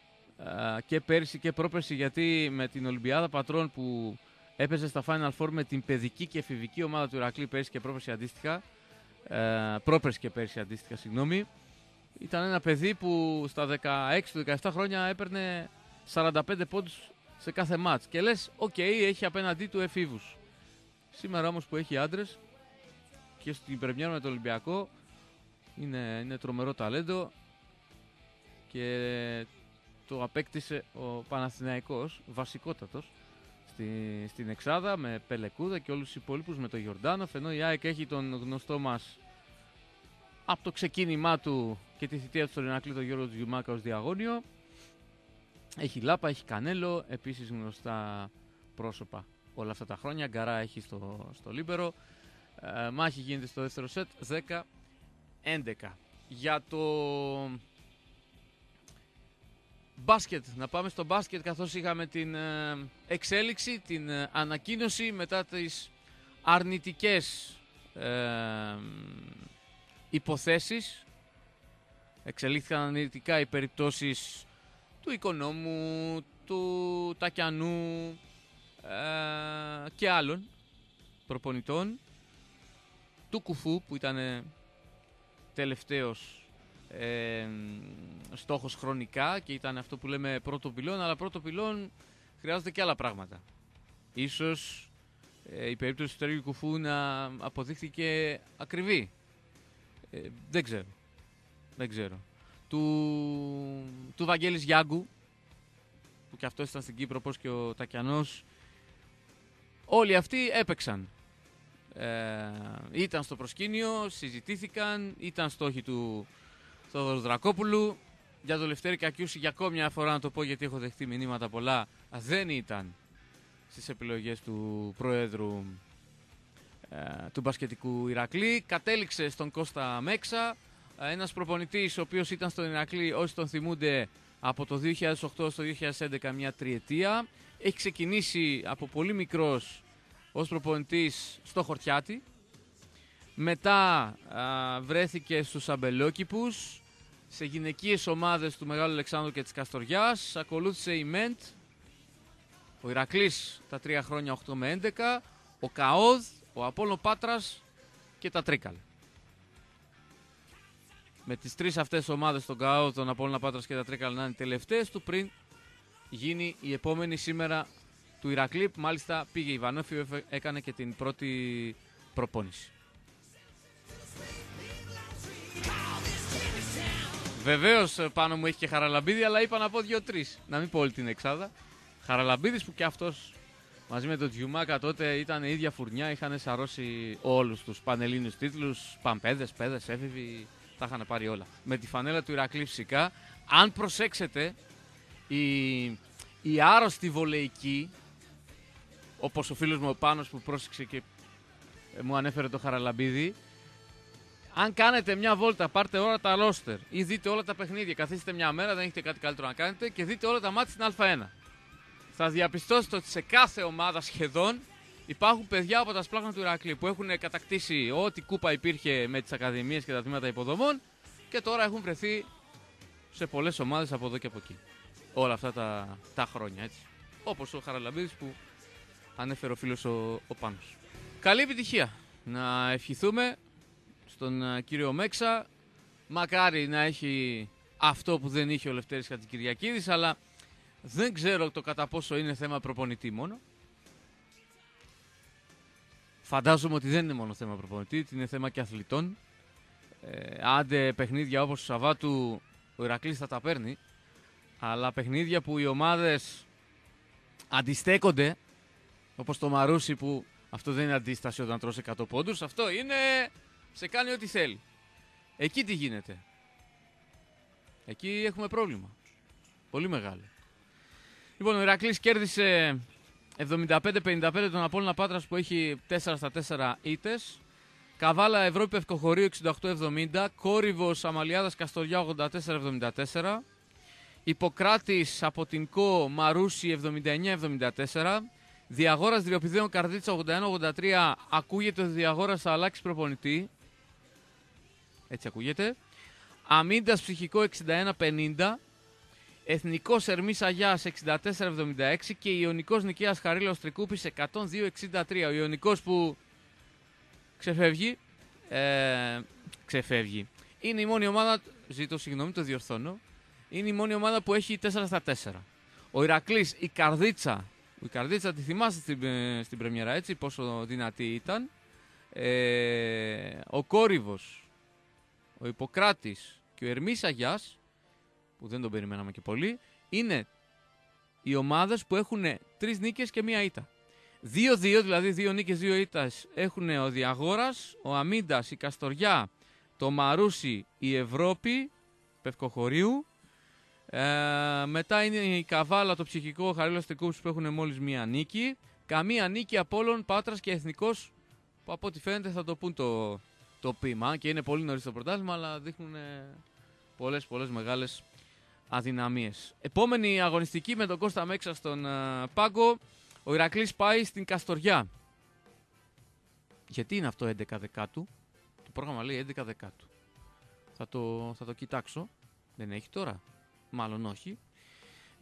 και πέρυσι και πρόπερσι γιατί με την Ολυμπιάδα Πατρών που έπαιζε στα Final Four με την παιδική και εφηβική ομάδα του Ηρακλή πέρυσι και πρόπερσι αντίστοιχα ε, πρόπερς και πέρσι αντίστοιχα, συγγνώμη. Ήταν ένα παιδί που στα 16-17 χρόνια έπαιρνε 45 πόντους σε κάθε μάτς. Και λες, οκ, έχει απέναντί του εφήβους. Σήμερα όμως που έχει άντρες και στην πρεμιέρα με το Ολυμπιακό είναι, είναι τρομερό ταλέντο και το απέκτησε ο Παναθηναϊκός, βασικότατος, στη, στην Εξάδα με Πελεκούδα και όλους τους υπόλοιπους με τον Γιορντάνοφ ενώ η ΑΕΚ έχει τον γνωστό μας από το ξεκίνημά του και τη θητεία του στον Ηρακλή τον Γιώργο Τζιουμάκα ως διαγώνιο έχει Λάπα, έχει Κανέλο, επίσης γνωστά πρόσωπα όλα αυτά τα χρόνια. Γκαρά έχει στο, στο Λίμπερο. Ε, μάχη γίνεται στο δεύτερο σετ 10-11. Για το μπάσκετ. Να πάμε στο μπάσκετ καθώς είχαμε την ε, εξέλιξη, την ε, ανακοίνωση μετά τις αρνητικές ε, υποθέσεις. Εξελίχθηκαν αρνητικά οι περιπτώσεις του Οικονόμου, του Τακιανού ε, και άλλων προπονητών. Του Κουφού που ήταν τελευταίος ε, στόχος χρονικά και ήταν αυτό που λέμε πρώτο πυλόν, αλλά πρώτο πυλόν χρειάζονται και άλλα πράγματα. Ίσως ε, η περίπτωση του Τέργιου Κουφού να αποδείχθηκε ακριβή. Ε, δεν ξέρω. Δεν ξέρω. Του, του Βαγγέλης Γιάγκου, που και αυτός ήταν στην Κύπρο όπως και ο Τακιανός, όλοι αυτοί έπαιξαν. Ε, ήταν στο προσκήνιο, συζητήθηκαν, ήταν στόχοι του Θόδωρος Δρακόπουλου. Για το Λευτέρη Κακιούση για ακόμη μια φορά να το πω γιατί έχω δεχτεί μηνύματα πολλά. Δεν ήταν στις επιλογές του Προέδρου ε, του μπασκετικού Ηρακλή. Κατέληξε στον Κώστα Μέξα, ε, ένας προπονητής ο οποίος ήταν στον Ηρακλή όσοι τον θυμούνται από το 2008 στο 2011 μια τριετία. Έχει ξεκινήσει από πολύ μικρός ως προπονητής στο Χορτιάτι Μετά βρέθηκε στους αμπελόκηπους, σε γυναικείες ομάδες του Μεγάλου Αλεξάνδρου και της Καστοριάς. Ακολούθησε η Μέντ, ο Ηρακλής τα τρία χρόνια 8 με 11, ο Καόδ, ο Απόλλων Πάτρας και τα Τρίκαλ. Με τις τρεις αυτές ομάδες, τον Καόδ, τον Απόλλων Πάτρας και τα Τρίκαλ να είναι τελευταίες του πριν γίνει η επόμενη σήμερα του Ηρακλή. Μάλιστα πήγε η Βανόφη, έκανε και την πρώτη προπόνηση. Βεβαίως ε, πάνω μου έχει και Χαραλαμπίδη, αλλά είπα να πω δύο-τρεις. Να μην πω όλη την εξάδα. Χαραλαμπίδης που και αυτός μαζί με τον Τζιουμάκα τότε ήταν η ίδια φουρνιά. Είχαν σαρώσει όλους τους πανελίνου τίτλους. Παμπέδες, πέδες, έφηβοι. Τα είχαν πάρει όλα. Με τη φανέλα του Ηρακλή φυσικά. Αν προσέξετε, η, η άρρωστη βολεϊκή, όπως ο φίλος μου ο Πάνος που πρόσεξε και ε, μου ανέφερε το Χαραλαμπίδη, αν κάνετε μια βόλτα, πάρτε όλα τα ρόστερ ή δείτε όλα τα παιχνίδια, καθίστε μια μέρα, δεν έχετε κάτι καλύτερο να κάνετε και δείτε όλα τα μάτια στην Α1. Θα διαπιστώσετε ότι σε κάθε ομάδα σχεδόν υπάρχουν παιδιά από τα σπλάχνα του Ηρακλή που έχουν κατακτήσει ό,τι κούπα υπήρχε με τις ακαδημίες και τα τμήματα υποδομών και τώρα έχουν βρεθεί σε πολλές ομάδες από εδώ και από εκεί. Όλα αυτά τα, τα χρόνια έτσι. Όπως ο Χαραλαμπίδης που ανέφερε ο φίλος ο, ο Πάνος. Καλή επιτυχία. Να ευχηθούμε στον ε, κύριο Μέξα. Μακάρι να έχει αυτό που δεν είχε ο Λευτέρης Χατζικυριακίδης, αλλά δεν ξέρω το κατά πόσο είναι θέμα προπονητή μόνο. Φαντάζομαι ότι δεν είναι μόνο θέμα προπονητή, είναι θέμα και αθλητών. Ε, άντε παιχνίδια όπως ο Σαββάτου ο Ηρακλής θα τα παίρνει, αλλά παιχνίδια που οι ομάδες αντιστέκονται, όπως το Μαρούσι που αυτό δεν είναι αντίσταση όταν τρώσει 100 πόντους, αυτό είναι σε κάνει ό,τι θέλει. Εκεί τι γίνεται. Εκεί έχουμε πρόβλημα. Πολύ μεγάλο. Λοιπόν, ο Ηρακλής κέρδισε 75-55 τον Απόλλωνα Πάτρας που έχει 4 στα 4 ήτες. Καβάλα Ευρώπη Ευκοχωρίου 68-70. Κόρυβος Αμαλιάδας Καστοριά 84-74. Υποκράτης από την ΚΟ Μαρούση 79-74. Διαγόρας Δριοπηδαίων Καρδίτσα 81-83. Ακούγεται ότι Διαγόρας θα αλλάξει προπονητή. Έτσι ακούγεται. Αμίντα ψυχικό 61-50. Εθνικός Ερμής Αγιάς 64-76 και Ιωνικός Νικαίας Χαρίλαος Τρικούπης 102-63. Ο Ιωνικός που ξεφεύγει. Ε, ξεφεύγει. Είναι η μόνη ομάδα. Ζήτω συγγνώμη, το διορθώνω. Είναι η μόνη ομάδα που έχει 4 στα 4. Ο Ηρακλής, η Καρδίτσα. Η Καρδίτσα τη θυμάστε στην, ε, στην πρεμιέρα έτσι, πόσο δυνατή ήταν. Ε, ο Κόρυβος, ο Ιπποκράτης και ο Ερμής Αγιάς, που δεν τον περιμέναμε και πολύ, είναι οι ομάδες που έχουν τρεις νίκες και μία ήττα. Δύο-δύο, δηλαδή δύο νίκες, δύο ήττας έχουν ο Διαγόρας, ο Αμίντας, η Καστοριά, το Μαρούσι, η Ευρώπη, Πευκοχωρίου. Ε, μετά είναι η Καβάλα, το ψυχικό Χαρίλος Τεκούπης που έχουν μόλις μία νίκη. Καμία νίκη Απόλλων, Πάτρας και Εθνικός που από ό,τι φαίνεται θα το πούν το, το πείμα και είναι πολύ νωρίς το πρωτάθλημα, αλλά δείχνουν πολλές, πολλές μεγάλες αδυναμίες. Επόμενη αγωνιστική με τον Κώστα Μέξα στον uh, Πάγκο, ο Ηρακλής πάει στην Καστοριά. Γιατί είναι αυτό 11 δεκάτου, το πρόγραμμα λέει 11 δεκάτου. Θα το, θα το κοιτάξω, δεν έχει τώρα, μάλλον όχι.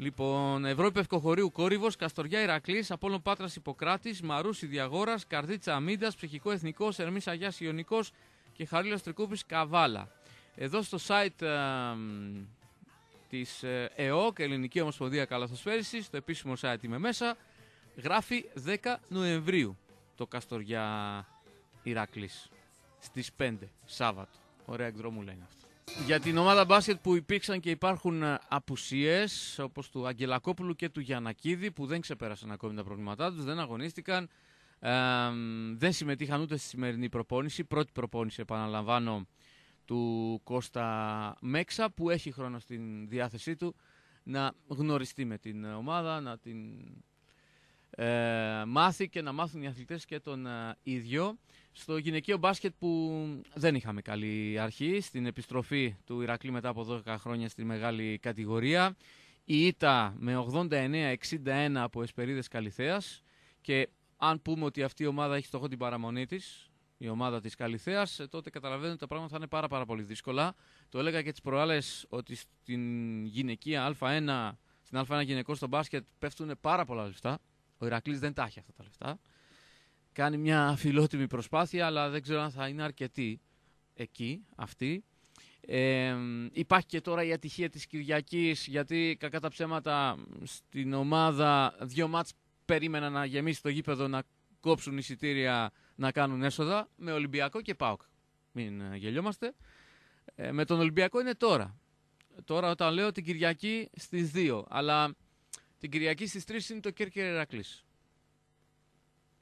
Λοιπόν, Ευρώπη Ευκοχωρίου Κόρυβος, Καστοριά Ηρακλής, Απόλων Πάτρας Υποκράτη, Μαρούση Διαγόρα, Καρδίτσα Αμίντα, Ψυχικό Εθνικός, Ερμή Αγιάς Ιωνικός και Χαρίλα Τρικούπης Καβάλα. Εδώ στο site ε, της ε, ΕΟΚ, Ελληνική Ομοσπονδία Καλαθοσφαίρησης, στο επίσημο site είμαι μέσα, γράφει 10 Νοεμβρίου το Καστοριά Ηρακλής στις 5 Σάββατο. Ωραία εκδρόμουλα είναι αυτό. Για την ομάδα μπάσκετ που υπήρξαν και υπάρχουν ε, απουσίες όπως του Αγγελακόπουλου και του Γιανακίδη που δεν ξεπέρασαν ακόμη τα προβλήματά τους, δεν αγωνίστηκαν, ε, δεν συμμετείχαν ούτε στη σημερινή προπόνηση. Πρώτη προπόνηση επαναλαμβάνω του Κώστα Μέξα που έχει χρόνο στην διάθεσή του να γνωριστεί με την ομάδα, να την ε, μάθει και να μάθουν οι αθλητές και τον ε, ίδιο. Στο γυναικείο μπάσκετ που δεν είχαμε καλή αρχή, στην επιστροφή του Ηρακλή μετά από 12 χρόνια στη μεγάλη κατηγορία. Η ήττα με 89-61 από Εσπερίδες Καλυθέας και αν πούμε ότι αυτή η ομάδα έχει στόχο την παραμονή της, η ομάδα της Καλυθέας, τότε καταλαβαίνετε ότι τα πράγματα θα είναι πάρα, πάρα πολύ δύσκολα. Το έλεγα και τις προάλλες ότι στην γυναικεία Α1, στην Α1 γυναικό στο μπάσκετ πέφτουν πάρα πολλά λεφτά. Ο Ηρακλής δεν τα έχει αυτά τα λεφτά. Κάνει μια φιλότιμη προσπάθεια, αλλά δεν ξέρω αν θα είναι αρκετή εκεί, αυτή. Ε, υπάρχει και τώρα η ατυχία της Κυριακής, γιατί κακά τα ψέματα στην ομάδα δύο μάτς περίμενα να γεμίσει το γήπεδο, να κόψουν εισιτήρια, να κάνουν έσοδα, με Ολυμπιακό και ΠΑΟΚ. Μην ε, γελιόμαστε. Ε, με τον Ολυμπιακό είναι τώρα. Τώρα όταν λέω την Κυριακή στις 2, αλλά την Κυριακή στις 3 είναι το Κέρκυρα Ερακλής.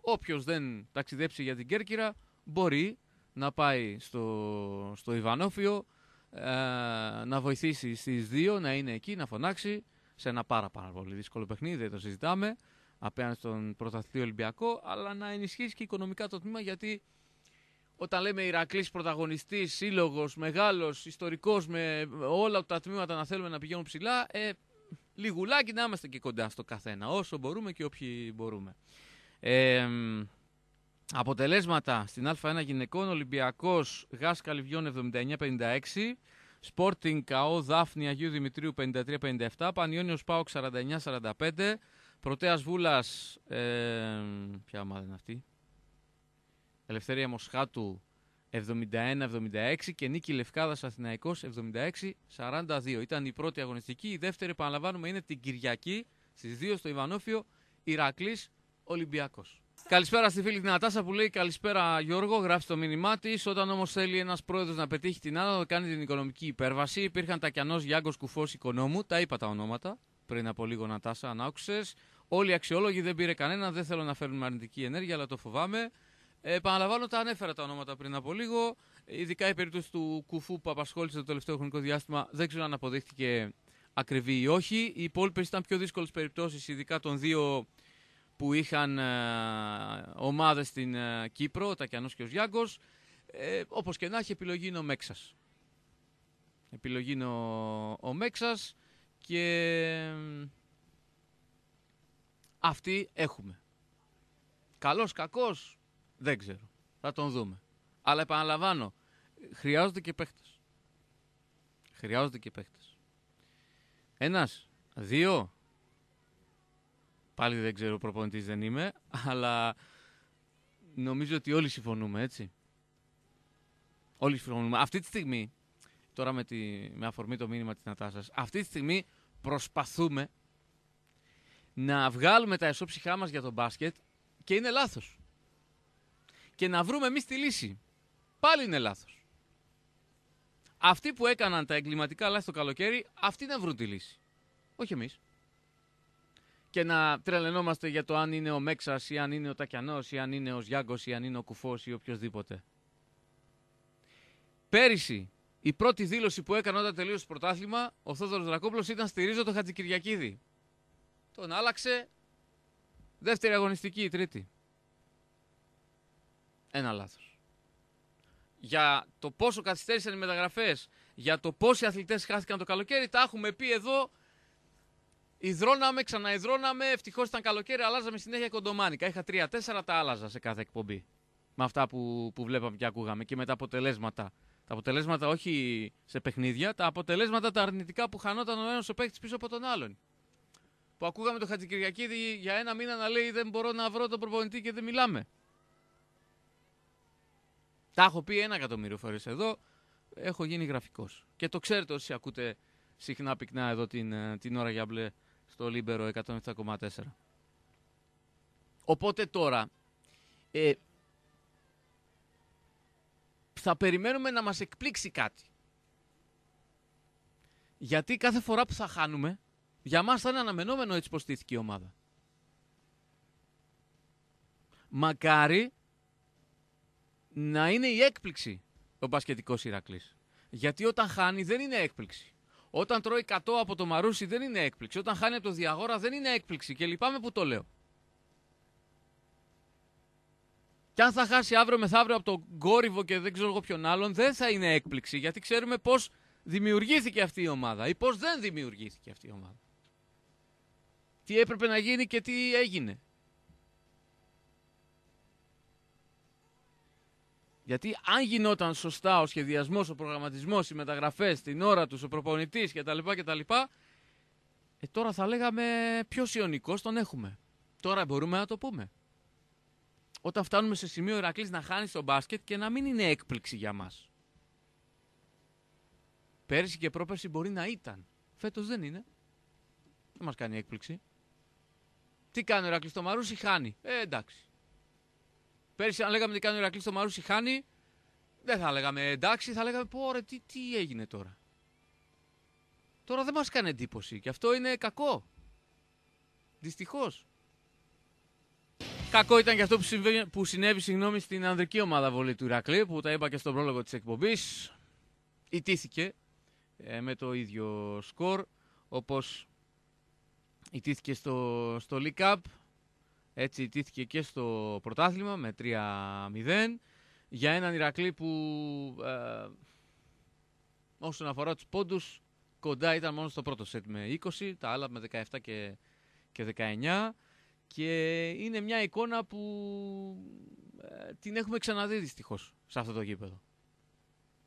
Όποιος δεν ταξιδέψει για την Κέρκυρα μπορεί να πάει στο, στο Ιβανόφιο, ε, να βοηθήσει στις 2, να είναι εκεί, να φωνάξει σε ένα πάρα πάρα πολύ δύσκολο παιχνίδι, δεν το συζητάμε, απέναντι στον πρωταθλητή Ολυμπιακό, αλλά να ενισχύσει και οικονομικά το τμήμα γιατί όταν λέμε Ηρακλής πρωταγωνιστής, σύλλογος, μεγάλος, ιστορικός με όλα τα τμήματα να θέλουμε να πηγαίνουν ψηλά, ε, λιγουλάκι να είμαστε και κοντά στο καθένα, όσο μπορούμε και όποιοι μπορούμε. Ε, αποτελέσματα στην Α1 γυναικών, Ολυμπιακός Γάς Καλυβιών 79-56, Sporting ΚΑΟ Δάφνη Αγίου Δημητρίου 53-57, Πανιόνιος Πάοκ 49-45, Πρωτέας Βούλας, ε, ποια ομάδα είναι αυτή, Ελευθερία Μοσχάτου 71-76 και Νίκη Λευκάδας Αθηναϊκός 76-42. Ήταν η πρώτη αγωνιστική. Η δεύτερη, επαναλαμβάνουμε, είναι την Κυριακή στις 2 στο Ιβανόφιο, Ηρακλής Ολυμπιακός. Καλησπέρα στη φίλη την Νατάσα που λέει Καλησπέρα Γιώργο, γράφει το μήνυμά της. Όταν όμως θέλει ένας πρόεδρος να πετύχει την άλλο, κάνει την οικονομική υπέρβαση. Υπήρχαν τα κιανό Γιάνγκος Κουφός Οικονόμου, τα είπα τα ονόματα πριν από λίγο Νατάσα, αν άκουσες. Όλοι οι αξιόλογοι δεν πήρε κανένα, δεν θέλω να φέρουν αρνητική ενέργεια, αλλά το φοβάμαι. Ε, επαναλαμβάνω, τα ανέφερα τα ονόματα πριν από λίγο. Ειδικά η περίπτωση του Κουφού που απασχόλησε το τελευταίο χρονικό διάστημα δεν ξέρω αν αποδείχθηκε ακριβή ή όχι. Οι υπόλοιπες ήταν πιο δύσκολες περιπτώσεις, ειδικά των δύο που είχαν ε, ομάδες στην ε, Κύπρο, ο Τακιανός και ο Γιάγκος. Ε, όπως και να έχει, επιλογή είναι ο Μέξας. Επιλογή είναι ο, ο Μέξας και αυτή έχουμε. Καλός, κακός, δεν ξέρω. Θα τον δούμε. Αλλά επαναλαμβάνω, χρειάζονται και παίχτες. Χρειάζονται και παίχτες. Ένας, δύο, Πάλι δεν ξέρω προπονητής δεν είμαι, αλλά νομίζω ότι όλοι συμφωνούμε, έτσι. Όλοι συμφωνούμε. Αυτή τη στιγμή, τώρα με, τη, με αφορμή το μήνυμα της Νατάσας, αυτή τη στιγμή προσπαθούμε να βγάλουμε τα εσώψυχά μας για τον μπάσκετ και είναι λάθος. Και να βρούμε εμείς τη λύση. Πάλι είναι λάθος. Αυτοί που έκαναν τα εγκληματικά λάθη το καλοκαίρι, αυτοί να βρουν τη λύση. Όχι εμείς και να τρελαινόμαστε για το αν είναι ο Μέξας ή αν είναι ο Τακιανός ή αν είναι ο Γιάγκο ή αν είναι ο Κουφός ή οποιοδήποτε. Πέρυσι, η πρώτη δήλωση που έκανε όταν τελείωσε το πρωτάθλημα, ο Θόδωρος Δρακόπουλος ήταν στηρίζω το Χατζικυριακίδη. Τον άλλαξε. Δεύτερη αγωνιστική, η τρίτη. Ένα λάθος. Για το πόσο καθυστέρησαν οι μεταγραφές, για το πόσοι αθλητές χάθηκαν το καλοκαίρι, τα έχουμε πει εδώ Ιδρώναμε, ξαναειδρώναμε. Ευτυχώς ήταν καλοκαίρι, αλλάζαμε συνέχεια κοντομάνικα. Είχα τρία-τέσσερα, τα άλλαζα σε κάθε εκπομπή. Με αυτά που, που βλέπαμε και ακούγαμε και με τα αποτελέσματα. Τα αποτελέσματα όχι σε παιχνίδια, τα αποτελέσματα τα αρνητικά που χανόταν ο ένας ο παίκτης πίσω από τον άλλον. Που ακούγαμε τον Χατζικυριακίδη για ένα μήνα να λέει Δεν μπορώ να βρω τον προπονητή και δεν μιλάμε. Τα έχω πει ένα εκατομμύριο φορές εδώ. Έχω γίνει γραφικός. Και το ξέρετε όσοι ακούτε συχνά πυκνά εδώ την, ε, την ώρα για μπλε στο Λίμπερο 107,4. Οπότε τώρα ε, θα περιμένουμε να μας εκπλήξει κάτι. Γιατί κάθε φορά που θα χάνουμε, για μας θα είναι αναμενόμενο έτσι πως στήθηκε η ομάδα. Μακάρι να είναι η έκπληξη ο μπασκετικός Ηρακλής. Γιατί όταν χάνει δεν είναι έκπληξη. Όταν τρώει 100 από το Μαρούσι δεν είναι έκπληξη. Όταν χάνει από το Διαγόρα δεν είναι έκπληξη. Και λυπάμαι που το λέω. Και αν θα χάσει αύριο μεθαύριο από τον Γκόρυβο και δεν ξέρω εγώ ποιον άλλον, δεν θα είναι έκπληξη. Γιατί ξέρουμε πώς δημιουργήθηκε αυτή η ομάδα ή πώς δεν δημιουργήθηκε αυτή η ομάδα. Τι έπρεπε να γίνει και τι έγινε. Γιατί αν γινόταν σωστά ο σχεδιασμός, ο προγραμματισμός, οι μεταγραφές, την ώρα τους, ο προπονητής κτλ. κτλ ε, τώρα θα λέγαμε ποιος Ιωνικό τον έχουμε. Τώρα μπορούμε να το πούμε. Όταν φτάνουμε σε σημείο Ηρακλής να χάνεις το μπάσκετ και να μην είναι έκπληξη για μας. Πέρυσι και πρόπερσι μπορεί να ήταν. Φέτος δεν είναι. Δεν μας κάνει έκπληξη. Τι κάνει ο Ηρακλής στο Μαρούσι, χάνει. Ε, εντάξει. Πέρυσι αν λέγαμε τι κάνει ο Ηρακλής στο Μαρούσι, χάνει. Δεν θα λέγαμε εντάξει, θα λέγαμε πω ρε, τι, τι έγινε τώρα. Τώρα δεν μας κάνει εντύπωση και αυτό είναι κακό. Δυστυχώς. Κακό ήταν και αυτό που, συμβαίνει, που συνέβη συγγνώμη, στην ανδρική ομάδα βολή του Ηρακλή, που τα είπα και στον πρόλογο της εκπομπής. Ιτήθηκε ε, με το ίδιο σκορ, όπως ιτήθηκε στο, στο League Cup, έτσι ιτήθηκε και στο πρωτάθλημα με 3-0, για έναν Ηρακλή που ε, όσον αφορά τους πόντους κοντά ήταν μόνο στο πρώτο σετ με 20, τα άλλα με 17 και, και 19 και είναι μια εικόνα που ε, την έχουμε ξαναδεί δυστυχώς σε αυτό το γήπεδο.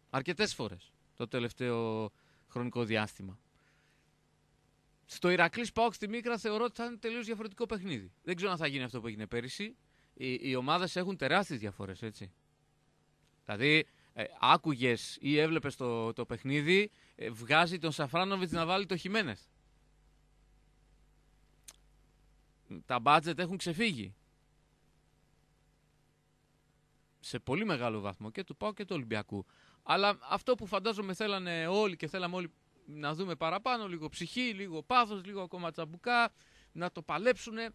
Αρκετές φορές το τελευταίο χρονικό διάστημα. Στο Ηρακλής Πάοκ στη Μίκρα θεωρώ ότι θα είναι τελείως διαφορετικό παιχνίδι. Δεν ξέρω αν θα γίνει αυτό που έγινε πέρυσι. Οι, οι ομάδες έχουν τεράστιες διαφορές, έτσι. Δηλαδή, ε, άκουγες ή έβλεπες το, το παιχνίδι, ε, βγάζει τον Σαφράνοβιτς να βάλει το Χιμένες. Τα μπάτζετ έχουν ξεφύγει. Σε πολύ μεγάλο βαθμό και του Πάου και του Ολυμπιακού. Αλλά αυτό που φαντάζομαι θέλανε όλοι και θέλαμε όλοι να δούμε παραπάνω, λίγο ψυχή, λίγο πάθος, λίγο ακόμα τσαμπουκά, να το παλέψουνε.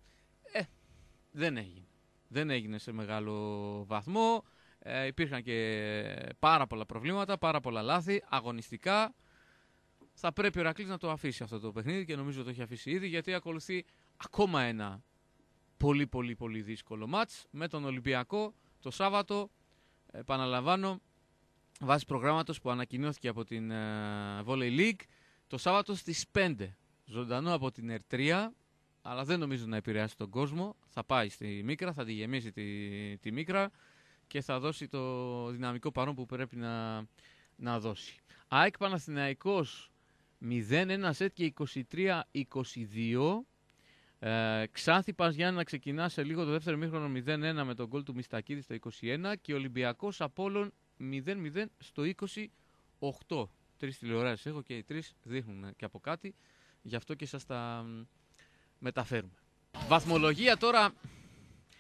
Ε, δεν έγινε. Δεν έγινε σε μεγάλο βαθμό. Ε, υπήρχαν και πάρα πολλά προβλήματα, πάρα πολλά λάθη, αγωνιστικά. Θα πρέπει ο Ρακλής να το αφήσει αυτό το παιχνίδι και νομίζω το έχει αφήσει ήδη γιατί ακολουθεί ακόμα ένα πολύ πολύ πολύ δύσκολο μάτς με τον Ολυμπιακό το Σάββατο. Επαναλαμβάνω, βάσει προγράμματος που ανακοινώθηκε από την uh, Volley League το Σάββατο στις 5. Ζωντανό από την Ερτρία, αλλά δεν νομίζω να επηρεάσει τον κόσμο. Θα πάει στη Μίκρα, θα τη γεμίσει τη, τη Μίκρα και θα δώσει το δυναμικό παρόν που πρέπει να, να δώσει. ΑΕΚ Παναθηναϊκός 0-1 σετ και 23-22. Ε, Ξάνθη Παζιάννα να ξεκινά σε λίγο το δεύτερο μήχρονο 0-1 με τον γκολ του Μιστακίδη στο 21 και Ολυμπιακός Απόλλων 0-0 στο 28. Τρεις τηλεοράσεις έχω και οι τρεις δείχνουν και από κάτι, γι' αυτό και σας τα μεταφέρουμε. Βαθμολογία τώρα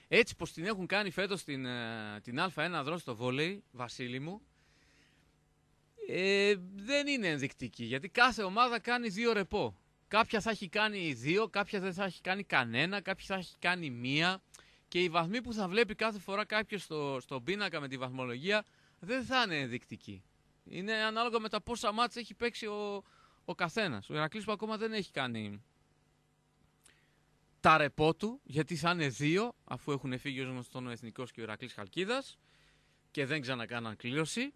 έτσι πως την έχουν κάνει φέτος την, ε, την Α1 δρόση στο βόλεϊ, Βασίλη μου, ε, δεν είναι ενδεικτική. Γιατί κάθε ομάδα κάνει δύο ρεπό. Κάποια θα έχει κάνει δύο, κάποια δεν θα έχει κάνει κανένα, κάποια θα έχει κάνει μία. Και οι βαθμοί που θα βλέπει κάθε φορά κάποιος στο, στο πίνακα με τη βαθμολογία δεν θα είναι ενδεικτική. Είναι ανάλογα με τα πόσα μάτια έχει παίξει ο, ο καθένας. Ο Ηρακλής που ακόμα δεν έχει κάνει τα ρεπό του, γιατί θα είναι δύο, αφού έχουν φύγει ο γνωστόν ο Εθνικός και ο Ηρακλής Χαλκίδας και δεν ξανακάναν κλήρωση.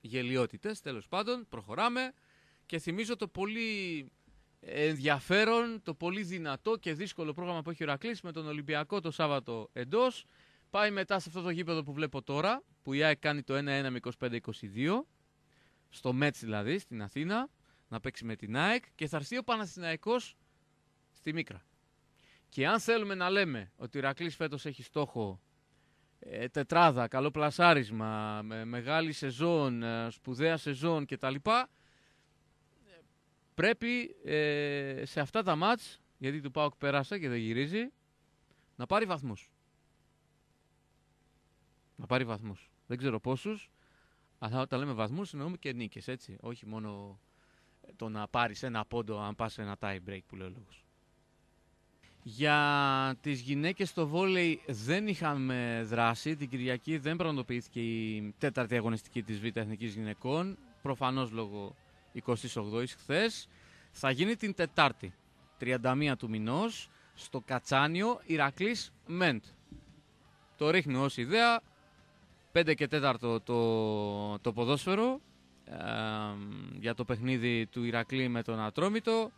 Γελιότητες, τέλος πάντων, προχωράμε και θυμίζω το πολύ ενδιαφέρον, το πολύ δυνατό και δύσκολο πρόγραμμα που έχει ο Ηρακλής με τον Ολυμπιακό το Σάββατο εντός. Πάει μετά σε αυτό το γήπεδο που βλέπω τώρα, που η ΑΕΚ κάνει το 1-1 με 25-22, στο Μέτς δηλαδή, στην Αθήνα, να παίξει με την ΑΕΚ και θα έρθει ο Παναθηναϊκός στη Μίκρα. Και αν θέλουμε να λέμε ότι ο Ηρακλής φέτος έχει στόχο ε, τετράδα, καλό πλασάρισμα, με μεγάλη σεζόν, ε, σπουδαία σεζόν κτλ. Πρέπει ε, σε αυτά τα μάτς, γιατί του Πάοκ πέρασε και δεν γυρίζει, να πάρει βαθμούς. Να πάρει βαθμούς. Δεν ξέρω πόσους, αλλά όταν λέμε βαθμούς εννοούμε και νίκες, έτσι. Όχι μόνο το να πάρεις ένα πόντο αν πας σε ένα tie break που λέει ο λόγος. Για τις γυναίκες στο βόλεϊ δεν είχαμε δράση. Την Κυριακή δεν πραγματοποιήθηκε η τέταρτη αγωνιστική της Β' Εθνικής Γυναικών. Προφανώς λόγω 28ης χθες. Θα γίνει την Τετάρτη, 31 του μηνός, στο Κατσάνιο Ηρακλής Μέντ. Το ρίχνω ως ιδέα. 5 και 4 το, το ποδόσφαιρο ε, για το παιχνίδι του Ηρακλή με τον Ατρόμητο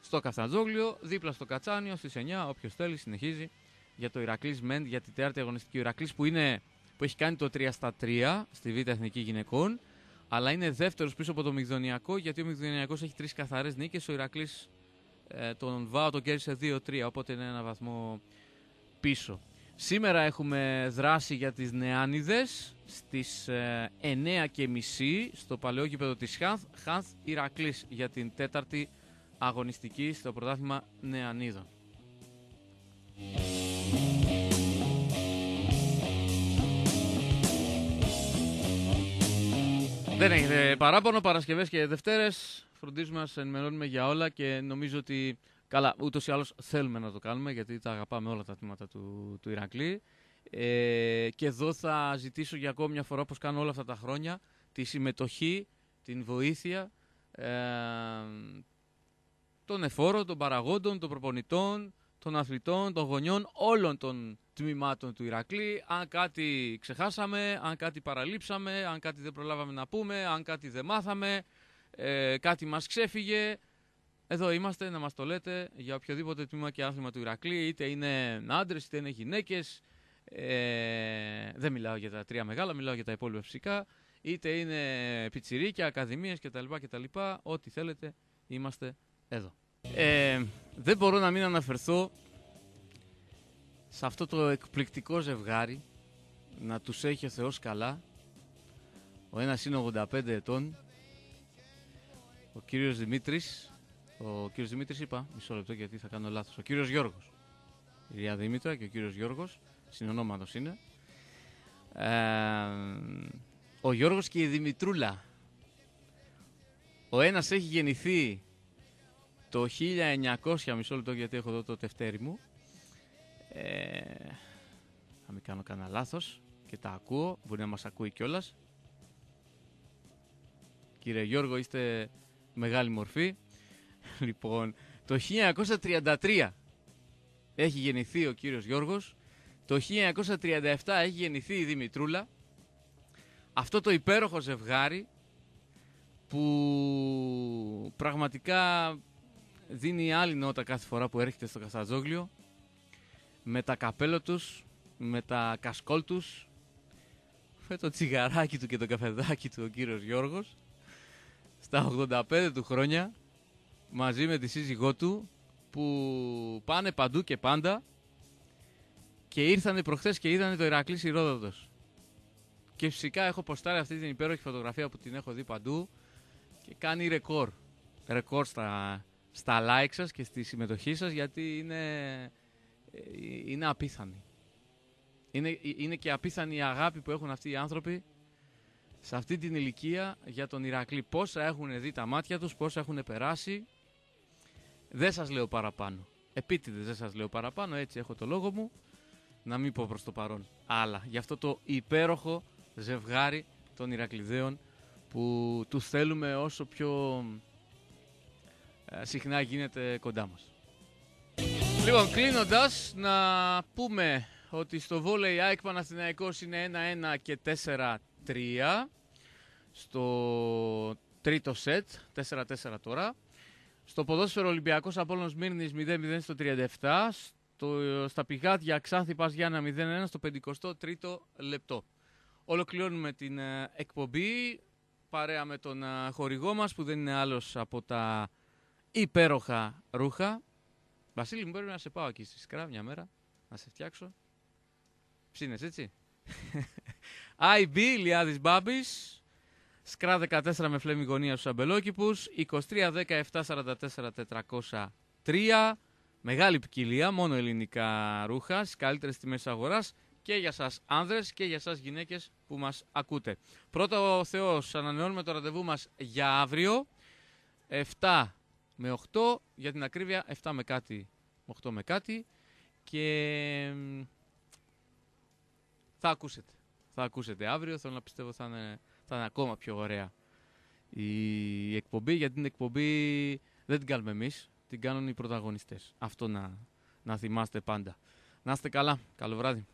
στο Καφταντζόγλιο, δίπλα στο Κατσάνιο, στις 9. Όποιος θέλει, συνεχίζει για το Ηρακλής Μεντ για την τέταρτη αγωνιστική. Ο Ηρακλής που είναι που έχει κάνει το 3 στα 3 στη Β' Εθνική Γυναικών. Αλλά είναι δεύτερος πίσω από το Μυγδονιακό, γιατί ο Μυγδονιακό έχει τρεις καθαρές νίκες. Ο Ηρακλής ε, τον Βάο τον κέρδισε 2-3, οπότε είναι ένα βαθμό πίσω. Σήμερα έχουμε δράση για τις Νεάνιδες στις ε, 9.30 στο παλαιό γήπεδο της Χάνθ. Χάνθ Ηρακλής για την τέταρτη αγωνιστική στο πρωτάθλημα Νεανίδων. Δεν έχετε παράπονο, Παρασκευές και Δευτέρες. Φροντίζουμε να σας ενημερώνουμε για όλα και νομίζω ότι Καλά, ούτως ή άλλως θέλουμε να το κάνουμε γιατί τα αγαπάμε όλα τα τμήματα του, του Ηρακλή. Ε, και εδώ θα ζητήσω για ακόμη μια φορά, όπως κάνω όλα αυτά τα χρόνια, τη συμμετοχή, την βοήθεια ε, των εφόρων, των παραγόντων, των προπονητών, των αθλητών, των γονιών, όλων των τμήματων του Ηρακλή. Αν κάτι ξεχάσαμε, αν κάτι παραλείψαμε, αν κάτι δεν προλάβαμε να πούμε, αν κάτι δεν μάθαμε, ε, κάτι μας ξέφυγε, εδώ είμαστε να μας το λέτε για οποιοδήποτε τμήμα και άθλημα του Ηρακλή, είτε είναι άντρες είτε είναι γυναίκες. Ε, δεν μιλάω για τα τρία μεγάλα, μιλάω για τα υπόλοιπα φυσικά. Είτε είναι πιτσιρίκια, ακαδημίες κτλ. κτλ ό,τι θέλετε, είμαστε εδώ. Ε, δεν μπορώ να μην αναφερθώ σε αυτό το εκπληκτικό ζευγάρι να τους έχει ο Θεός καλά. Ο ένας είναι 85 ετών, ο κύριος Δημήτρης ο κύριος Δημήτρης είπα, μισό λεπτό γιατί θα κάνω λάθος. Ο κύριος Γιώργος. Η Ρία Δήμητρα και ο κύριος Γιώργος, συνονόματος είναι. Ε, ο Γιώργος και η Δημητρούλα. Ο ένας έχει γεννηθεί το 1900, μισό λεπτό γιατί έχω εδώ το τευτέρι μου. Ε, θα μην κάνω κανένα λάθος και τα ακούω, μπορεί να μας ακούει κιόλας. Κύριε Γιώργο, είστε μεγάλη μορφή. Λοιπόν, το 1933 έχει γεννηθεί ο κύριος Γιώργος. Το 1937 έχει γεννηθεί η Δημητρούλα. Αυτό το υπέροχο ζευγάρι που πραγματικά δίνει άλλη νότα κάθε φορά που έρχεται στο Καστατζόγλιο με τα καπέλο τους, με τα κασκόλ τους, με το τσιγαράκι του και το καφεδάκι του ο κύριος Γιώργος στα 85 του χρόνια μαζί με τη σύζυγό του που πάνε παντού και πάντα και ήρθαν προχθές και είδαν το Ηρακλής Ηρόδοτος. Και φυσικά έχω ποστάρει αυτή την υπέροχη φωτογραφία που την έχω δει παντού και κάνει ρεκόρ. Ρεκόρ στα, στα like σας και στη συμμετοχή σας γιατί είναι, ε, είναι απίθανη. Είναι, είναι και απίθανη η αγάπη που έχουν αυτοί οι άνθρωποι σε αυτή την ηλικία για τον Ηρακλή. Πόσα έχουν δει τα μάτια τους, πόσα έχουν περάσει δεν σας λέω παραπάνω. Επίτηδες δεν σας λέω παραπάνω, έτσι έχω το λόγο μου. Να μην πω προς το παρόν. Αλλά για αυτό το υπέροχο ζευγάρι των Ηρακλειδαίων που τους θέλουμε όσο πιο ε, συχνά γίνεται κοντά μας. Λοιπόν, κλείνοντας να πούμε ότι στο βόλεϊ ΑΕΚ Παναθηναϊκός είναι 1-1 και 4-3 στο τρίτο σετ, 4-4 τώρα. Στο ποδόσφαιρο Ολυμπιακός Απόλλωνος Μύρνης 0-0 στο 37. Στο, στα πηγάδια Ξάνθη Πας Γιάννα 0-1 στο 53ο λεπτό. Ολοκληρώνουμε την ε, εκπομπή παρέα με τον ε, χορηγό μας που δεν είναι άλλος από τα υπέροχα ρούχα. Βασίλη μου πρέπει να σε πάω εκεί στη Σκρά μια μέρα να σε φτιάξω. Ψήνες έτσι; IB Λιάδης Μπάμπης Σκρά 14 με φλέμι γωνία στους αμπελόκηπους. 23 17 44 403. Μεγάλη ποικιλία, μόνο ελληνικά ρούχα, στις καλύτερες τιμές αγοράς και για σας άνδρες και για σας γυναίκες που μας ακούτε. Πρώτα ο Θεός, ανανεώνουμε το ραντεβού μας για αύριο, 7 με 8, για την ακρίβεια 7 με κάτι, 8 με κάτι και θα ακούσετε. Θα ακούσετε αύριο, θέλω να πιστεύω θα είναι θα είναι ακόμα πιο ωραία η εκπομπή, γιατί την εκπομπή δεν την κάνουμε εμείς, την κάνουν οι πρωταγωνιστές. Αυτό να, να θυμάστε πάντα. Να είστε καλά. Καλό βράδυ.